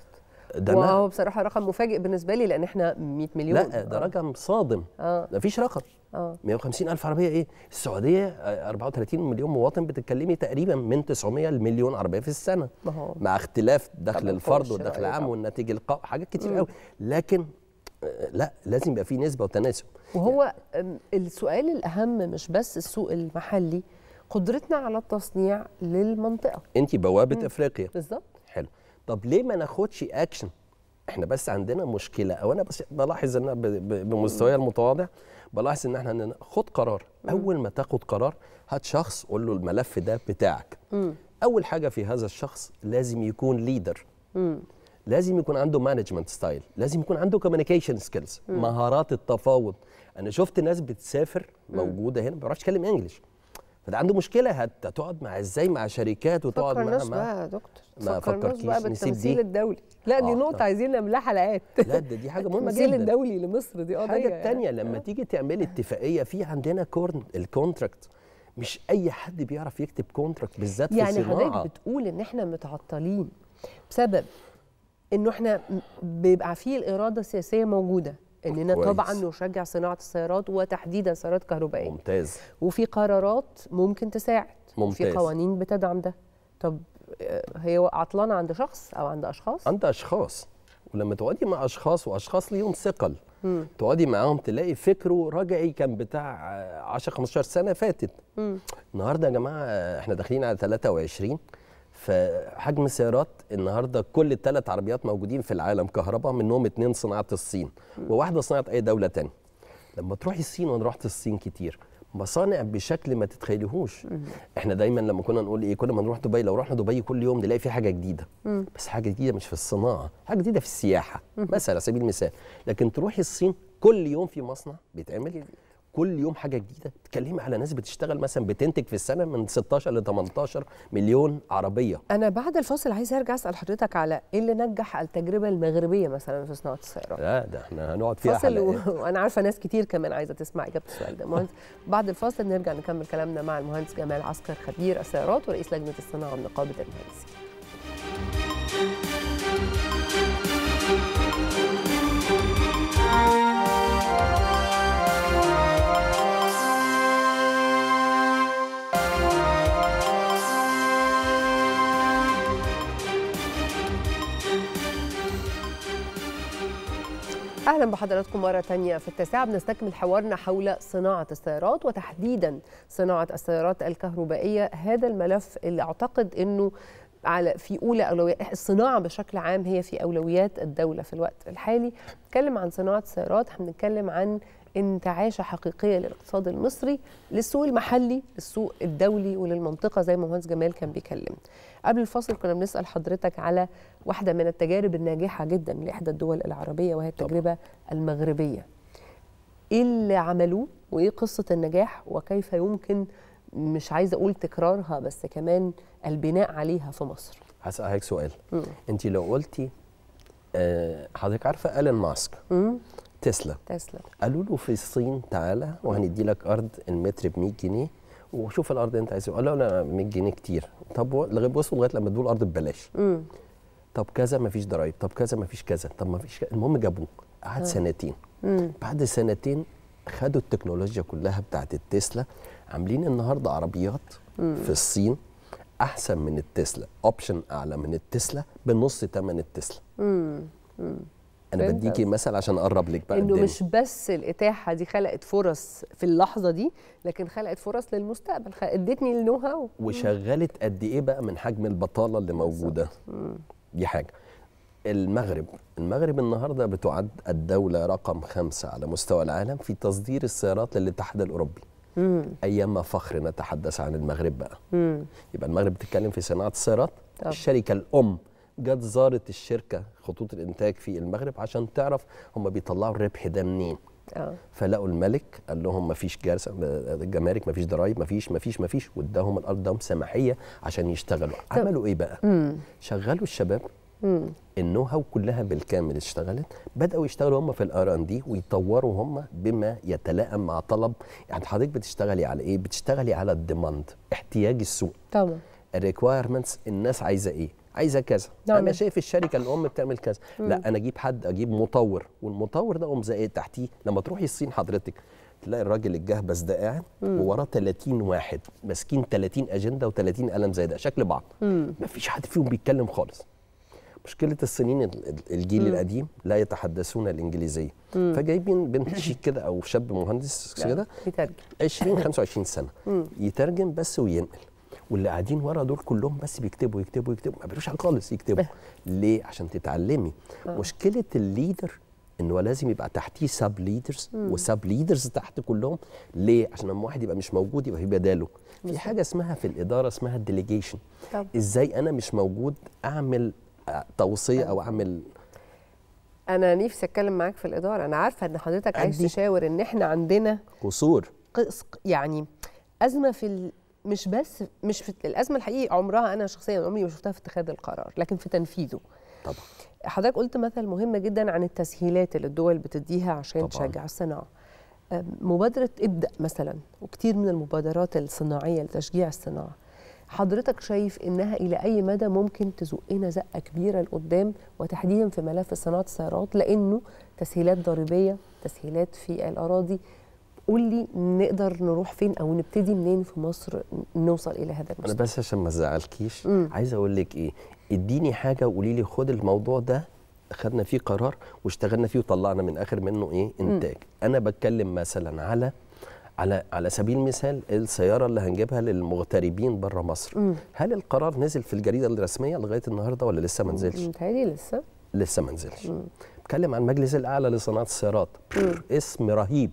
ده وهو بصراحة رقم مفاجئ بالنسبة لي لأن إحنا 100 مليون. لا ده رقم صادم. آه. مفيش رقم. آه. 150 ألف عربية إيه؟ السعودية آه، 34 مليون مواطن بتتكلمي تقريبا من 900 لمليون عربية في السنة. ما هو مع اختلاف دخل الفرد والدخل العام. والناتج القومي حاجات كتير. قوي لكن آه، لا لازم يبقى في نسبة وتناسب. وهو أم، السؤال الأهم مش بس السوق المحلي قدرتنا على التصنيع للمنطقة. انت بوابة مم. إفريقيا. بالظبط. حلو. طب ليه ما ناخدش اكشن إحنا بس عندنا مشكلة أو أنا بس بلاحظ إن بمستواي المتواضع بلاحظ إن إحنا خد قرار. أول ما تاخد قرار هات شخص قول له الملف ده بتاعك. مم. أول حاجة في هذا الشخص لازم يكون leader مم. لازم يكون عنده management style لازم يكون عنده communication skills. مهارات التفاوض. أنا شفت ناس بتسافر. موجودة هنا ما بيعرفش يتكلم English فده عنده مشكلة هت- هتقعد مع إزاي؟ مع شركات وتقعد مع مع بقى يا دكتور. ما بقى فكركيش نسيب بالتمثيل دي. الدولي. لا دي آه، نقطة. عايزين نعملها حلقات. لا ده دي حاجة مهمة التمثيل جدا. الدولي لمصر دي قضية الحاجة يعني. الثانية لما تيجي تعملي اتفاقية في عندنا كورن ال contract مش أي حد بيعرف يكتب contract بالذات في يعني الصناعه حضرتك بتقول إن إحنا متعطلين بسبب انه إحنا بيبقى فيه الإرادة السياسية موجودة إننا كويس. طبعا نشجع صناعة السيارات وتحديدا سيارات كهربائية. ممتاز. وفي قرارات ممكن تساعد. ممتاز. وفي قوانين بتدعم ده. طب آه، هي عطلانة عند شخص أو عند أشخاص؟ عند أشخاص. ولما تقعدي مع أشخاص وأشخاص ليهم ثقل. تقعدي معاهم تلاقي فكره رجعي كان بتاع آه، 10 15 سنة فاتت. النهارده يا جماعة آه، إحنا داخلين على 23 فحجم السيارات النهارده كل الثلاث عربيات موجودين في العالم كهرباء منهم اتنين صناعة الصين وواحدة صناعة أي دولة تانية. لما تروحي الصين وأنا رحت الصين كتير مصانع بشكل ما تتخيلوهوش إحنا دايما لما كنا نقول إيه كل ما نروح دبي لو رحنا دبي كل يوم نلاقي في حاجة جديدة. مم. بس حاجة جديدة مش في الصناعة حاجة جديدة في السياحة. مثلا على سبيل المثال لكن تروحي الصين كل يوم في مصنع بيتعمل كل يوم حاجة جديدة. تتكلمي على ناس بتشتغل مثلا بتنتج في السنة من 16 ل 18 مليون عربية. أنا بعد الفاصل عايزه أرجع أسأل حضرتك على إيه اللي نجح التجربة المغربية مثلا في صناعة السيارات لا ده إحنا هنقعد فيها فاصل و... وأنا عارفة ناس كتير كمان عايزة تسمع إجابة السؤال ده. مهندس بعد الفاصل نرجع نكمل كلامنا مع المهندس جمال عسكر خبير السيارات ورئيس لجنة الصناعة ونقابه المهندسين. أهلا بحضراتكم مرة تانية في التاسعة. بنستكمل حوارنا حول صناعة السيارات وتحديدا صناعة السيارات الكهربائية. هذا الملف اللي أعتقد إنه على في أولى اولويات الصناعة بشكل عام هي في أولويات الدولة في الوقت الحالي. نتكلم عن صناعة السيارات إحنا بنتكلم عن انتعاشه حقيقية للاقتصاد المصري للسوق المحلي للسوق الدولي وللمنطقة زي ما مهندس جمال كان بيكلم. قبل الفاصل كنا بنسأل حضرتك على واحدة من التجارب الناجحة جدا لإحدى الدول العربية وهي التجربة المغربية. إيه اللي عملوه وإيه قصة النجاح وكيف يمكن مش عايزة أقول تكرارها بس كمان البناء عليها في مصر؟ هسألك سؤال. مم. انت لو قلتي آه، حضرتك عارفة إيلون ماسك؟ مم. تسلا تسلا قالوا له في الصين تعالى وهندي لك أرض المتر ب 100 جنيه وشوف الأرض اللي أنت عايزها قال له لا 100 جنيه كتير طب لغاية بصوا لغاية لما ادوا الأرض ببلاش مم. طب كذا ما فيش ضرايب طب كذا ما فيش كذا طب ما فيش كذا. المهم جابوه قعد آه. سنتين مم. بعد سنتين خدوا التكنولوجيا كلها بتاعت التسلا عاملين النهارده عربيات مم. في الصين أحسن من التسلا اوبشن أعلى من التسلا بنص ثمن التسلا مم. مم. أنا بديكي. مثل عشان أقرب لك بقى إنه. مش بس الإتاحة دي خلقت فرص في اللحظة دي لكن خلقت فرص للمستقبل ادتني النو هاو وشغلت قد إيه بقى من حجم البطالة اللي موجودة. دي حاجة المغرب المغرب النهارده بتعد الدولة رقم خمسة على مستوى العالم في تصدير السيارات للاتحاد الأوروبي مم. أيام فخر نتحدث عن المغرب بقى مم. يبقى المغرب بتتكلم في صناعة السيارات. الشركة الأم جت زارت الشركة خطوط الإنتاج في المغرب عشان تعرف هم بيطلعوا الربح ده منين. آه. فلقوا الملك قال لهم ما فيش جرس الجمارك ما فيش ضرايب ما فيش ما فيش ما فيش واداهم الأرض سماحية عشان يشتغلوا. عملوا إيه بقى؟ مم. شغلوا الشباب. ال know-how كلها بالكامل اشتغلت. بدأوا يشتغلوا هم في ال R&D ويطوروا هم بما يتلائم مع طلب. يعني حضرتك بتشتغلي على إيه؟ بتشتغلي على ال demand احتياج السوق. طبعا. ال requirements الناس عايزة إيه؟ عايزة كذا نعم. أنا شايف الشركة الأم بتعمل كذا مم. لا أنا أجيب حد أجيب مطور والمطور ده أقوم زائد تحتيه لما تروحي الصين حضرتك تلاقي الراجل الجهبذ ده قاعد. ووراه 30 واحد ماسكين 30 أجندة و30 قلم زي ده شكل بعض مم. ما فيش حد فيهم بيتكلم خالص مشكلة الصينيين ال- ال- الجيل مم. القديم لا يتحدثون الإنجليزية مم. فجايبين بنت شيك كده أو شاب مهندس كده يترجم 20 25 سنة مم. يترجم بس وينقل واللي قاعدين ورا دول كلهم بس بيكتبوا يكتبوا يكتبوا. ما بيعملوش حاجة خالص يكتبوا. ليه؟ عشان تتعلمي. آه. مشكلة ال leader انه لازم يبقى تحتيه sub leaders. و sub leaders تحت كلهم. ليه؟ عشان لما واحد يبقى مش موجود يبقى في بداله. في. حاجة اسمها في الإدارة اسمها ال delegation إزاي أنا مش موجود أعمل آه، توصية أو أعمل أنا نفسي أتكلم معاك في الإدارة. أنا عارفة إن حضرتك عايز. تشاور إن إحنا عندنا قصور. قص يعني أزمة في. مش بس مش في الأزمة الحقيقي عمرها أنا شخصيا عمري ما شفتها في اتخاذ القرار لكن في تنفيذه. طبعا. حضرتك قلت مثل مهم جدا عن التسهيلات اللي الدول بتديها عشان طبعاً. تشجع الصناعة. مبادرة إبدأ مثلا وكتير من المبادرات الصناعية لتشجيع الصناعة. حضرتك شايف إنها إلى أي مدى ممكن تزقنا زقه كبيرة لقدام وتحديدا في ملف صناعة السيارات؟ لأنه تسهيلات ضريبية تسهيلات في الأراضي قول لي نقدر نروح فين أو نبتدي منين في مصر نوصل إلى هذا أنا المستوى بس عشان ما ازعلكيش. عايز أقول لك إيه إديني حاجة وقولي لي خد الموضوع ده خدنا فيه قرار واشتغلنا فيه وطلعنا من آخر منه إيه إنتاج. أنا بتكلم مثلا على على على سبيل المثال السيارة اللي هنجيبها للمغتربين بره مصر. مم. هل القرار نزل في الجريدة الرسمية لغاية النهارده ولا لسه ما نزلش؟ متهيألي لسه. لسه ما نزلش. بتكلم عن المجلس الأعلى لصناعة السيارات. اسم رهيب.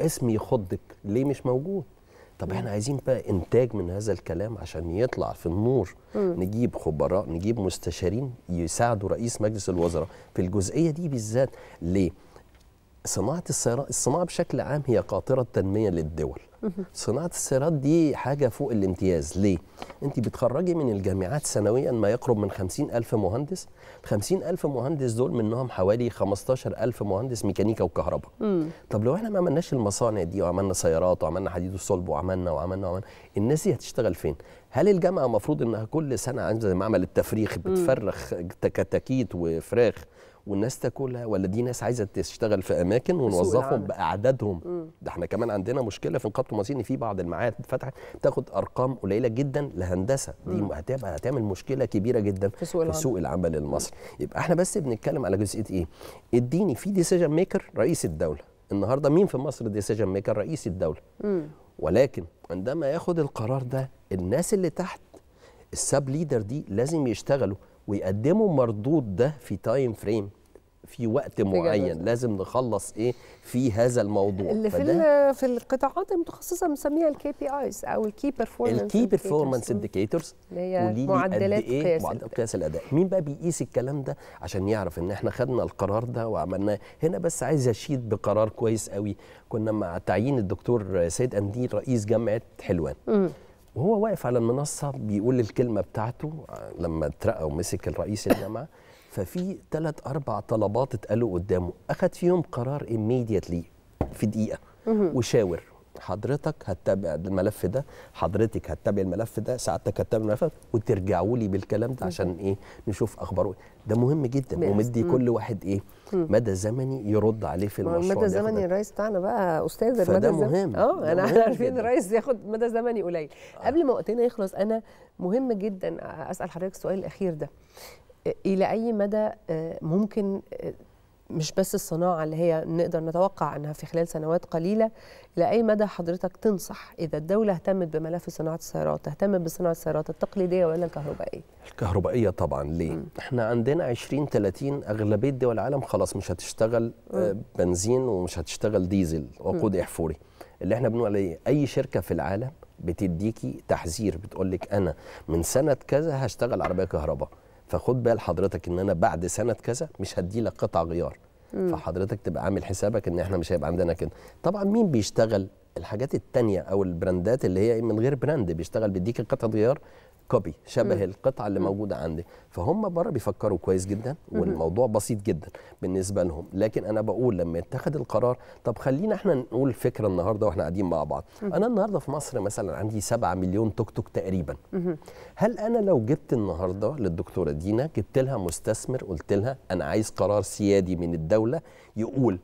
اسم يخضك. ليه مش موجود؟ طب إحنا عايزين بقى إنتاج من هذا الكلام عشان يطلع في النور. مم. نجيب خبراء نجيب مستشارين يساعدوا رئيس مجلس الوزراء. في الجزئية دي بالذات ليه؟ صناعة السيارات الصناعة بشكل عام هي قاطرة تنمية للدول. صناعة السيارات دي حاجة فوق الامتياز. ليه؟ انت بتخرجي من الجامعات سنويا ما يقرب من خمسين ألف مهندس. الخمسين ألف مهندس دول منهم حوالي 15 ألف مهندس ميكانيكا وكهرباء. طب لو إحنا ما عملناش المصانع دي وعملنا سيارات وعملنا حديد وصلب وعملنا وعملنا وعملنا الناس دي هتشتغل فين؟ هل الجامعة المفروض انها كل سنة عندها معمل التفريخ بتفرخ كتاكيت وفراخ والناس تاكلها ولا دي ناس عايزة تشتغل في أماكن ونوظفهم. بأعدادهم مم. ده إحنا كمان عندنا مشكلة في نقابة المهندسين إن في بعض المعاهد فتحت تاخد أرقام قليلة جدا لهندسة دي. هتبقى هتعمل مشكلة كبيرة جدا في سوق في العمل. سوق العمل المصري يبقى إحنا بس بنتكلم على جزئية إيه اديني في decision maker رئيس الدولة النهارده مين في مصر decision maker رئيس الدولة مم. ولكن عندما ياخد القرار ده الناس اللي تحت ال sub leader دي لازم يشتغلوا ويقدموا مردود ده في time frame في وقت معين. لازم نخلص إيه؟ في هذا الموضوع. اللي في في القطاعات المتخصصة بنسميها ال KPIs أو الكي بيرفورمانس الكي بيرفورمانس انديكيتورز اللي هي معدلات قياس معدلات قياس الأداء. مين بقى بيقيس الكلام ده؟ عشان يعرف إن إحنا خدنا القرار ده وعملناه. هنا بس عايز أشيد بقرار كويس قوي. كنا مع تعيين الدكتور سيد قنديل رئيس جامعة حلوان. وهو واقف على المنصة بيقول الكلمة بتاعته لما اترقى ومسك الرئيس الجامعة. ففي ثلاث أربع طلبات اتقالوا قدامه. اخذ فيهم قرار immediately في دقيقة. وشاور. حضرتك هتتابع الملف ده حضرتك هتتابع الملف ده سعادتك هتتابع الملف ده وترجعوا لي بالكلام ده عشان إيه نشوف أخباره. ده مهم جدا. ومدي. كل واحد إيه. مدى زمني يرد عليه في المشروع المدى الزمني الرئيس بتاعنا بقى أستاذ فده المدى مهم. آه أنا مهم إحنا عارفين. الرئيس ياخد مدى زمني قليل قبل ما وقتنا يخلص أنا مهم جدا أسأل حضرتك السؤال الأخير ده إلى أي مدى آه، ممكن آه، مش بس الصناعة اللي هي نقدر نتوقع أنها في خلال سنوات قليلة أي مدى حضرتك تنصح إذا الدولة اهتمت بملف صناعة السيارات تهتم بصناعة السيارات التقليدية ولا الكهربائية؟ الكهربائية طبعا ليه؟ م. إحنا عندنا 20 30 أغلبية دول العالم خلاص مش هتشتغل م. بنزين ومش هتشتغل ديزل وقود إحفوري اللي إحنا بنقول عليه أي شركة في العالم بتديكي تحذير بتقول لك أنا من سنة كذا هشتغل عربية كهرباء فخد بال حضرتك إن أنا بعد سنة كذا مش هدي لك قطع غيار مم. فحضرتك تبقى عامل حسابك إن إحنا مش هيبقى عندنا كده طبعا مين بيشتغل الحاجات التانية أو ال brandات اللي هي من غير brand بيشتغل بيديك قطعة غيار copy شبه مم. القطعة اللي مم. موجودة عندي فهم بره بيفكروا كويس جدا والموضوع بسيط جدا بالنسبة لهم لكن أنا بقول لما يتخذ القرار طب خلينا إحنا نقول فكرة النهارده وإحنا قاعدين مع بعض مم. أنا النهارده في مصر مثلا عندي 7 مليون توك توك تقريبا مم. هل أنا لو جبت النهارده للدكتورة دينا جبت لها مستثمر قلت لها أنا عايز قرار سيادي من الدولة يقول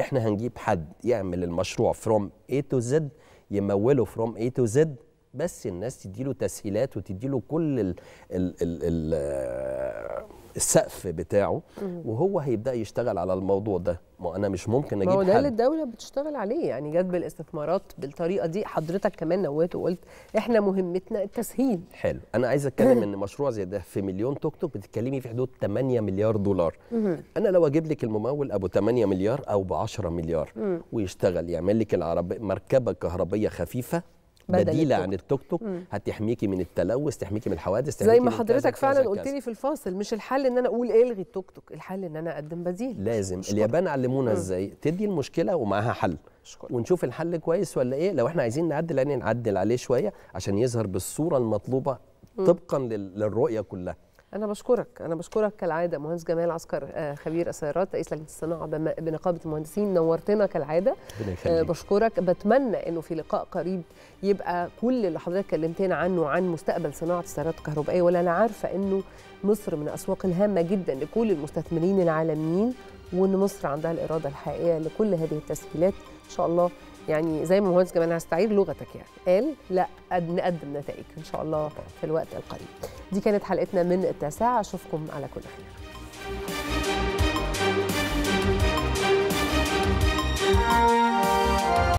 إحنا هنجيب حد يعمل المشروع from A to Z يموله from A to Z بس الناس تديله تسهيلات وتديله كل ال ال ال ال السقف بتاعه وهو هيبدأ يشتغل على الموضوع ده. ما أنا مش ممكن أجيب ما هو ده حد. اللي الدولة بتشتغل عليه يعني جذب الاستثمارات بالطريقة دي حضرتك كمان نويت وقلت إحنا مهمتنا التسهيل. حلو. أنا عايز أتكلم إن مشروع زي ده في مليون توك توك بتتكلمي في حدود 8 مليار دولار. أنا لو أجيب لك الممول أبو 8 مليار أو ب 10 مليار ويشتغل يعمل لك العربيه مركبة كهربية خفيفة بديلة عن التوك توك. هتحميكي من التلوث تحميكي من الحوادث زي ما حضرتك فعلا قلت لي في الفاصل مش الحل إن أنا أقول إلغي التوك توك الحل إن أنا أقدم بديل. لازم. اليابان علمونا إزاي. تدي المشكلة ومعاها حل. شكرا. ونشوف الحل كويس ولا إيه. لو إحنا عايزين نعدل يعني نعدل عليه شوية عشان يظهر بالصورة المطلوبة طبقا للرؤية كلها. أنا بشكرك. أنا بشكرك كالعادة مهندس جمال عسكر خبير السيارات رئيس لجنة الصناعة بنقابة المهندسين. نورتنا كالعادة. بشكرك. بتمنى إنه في لقاء قريب يبقى كل اللي حضرتك كلمتنا عنه عن مستقبل صناعة السيارات الكهربائية ولا أنا عارفة إنه مصر من الأسواق الهامة جدا لكل المستثمرين العالميين وإن مصر عندها الإرادة الحقيقية لكل هذه التسهيلات. إن شاء الله يعني زي ما مهندس جمال هستعير لغتك يعني. قال لا نقدم نتائج إن شاء الله في الوقت القريب. دي كانت حلقتنا من التاسعة. أشوفكم على كل خير. Thank you.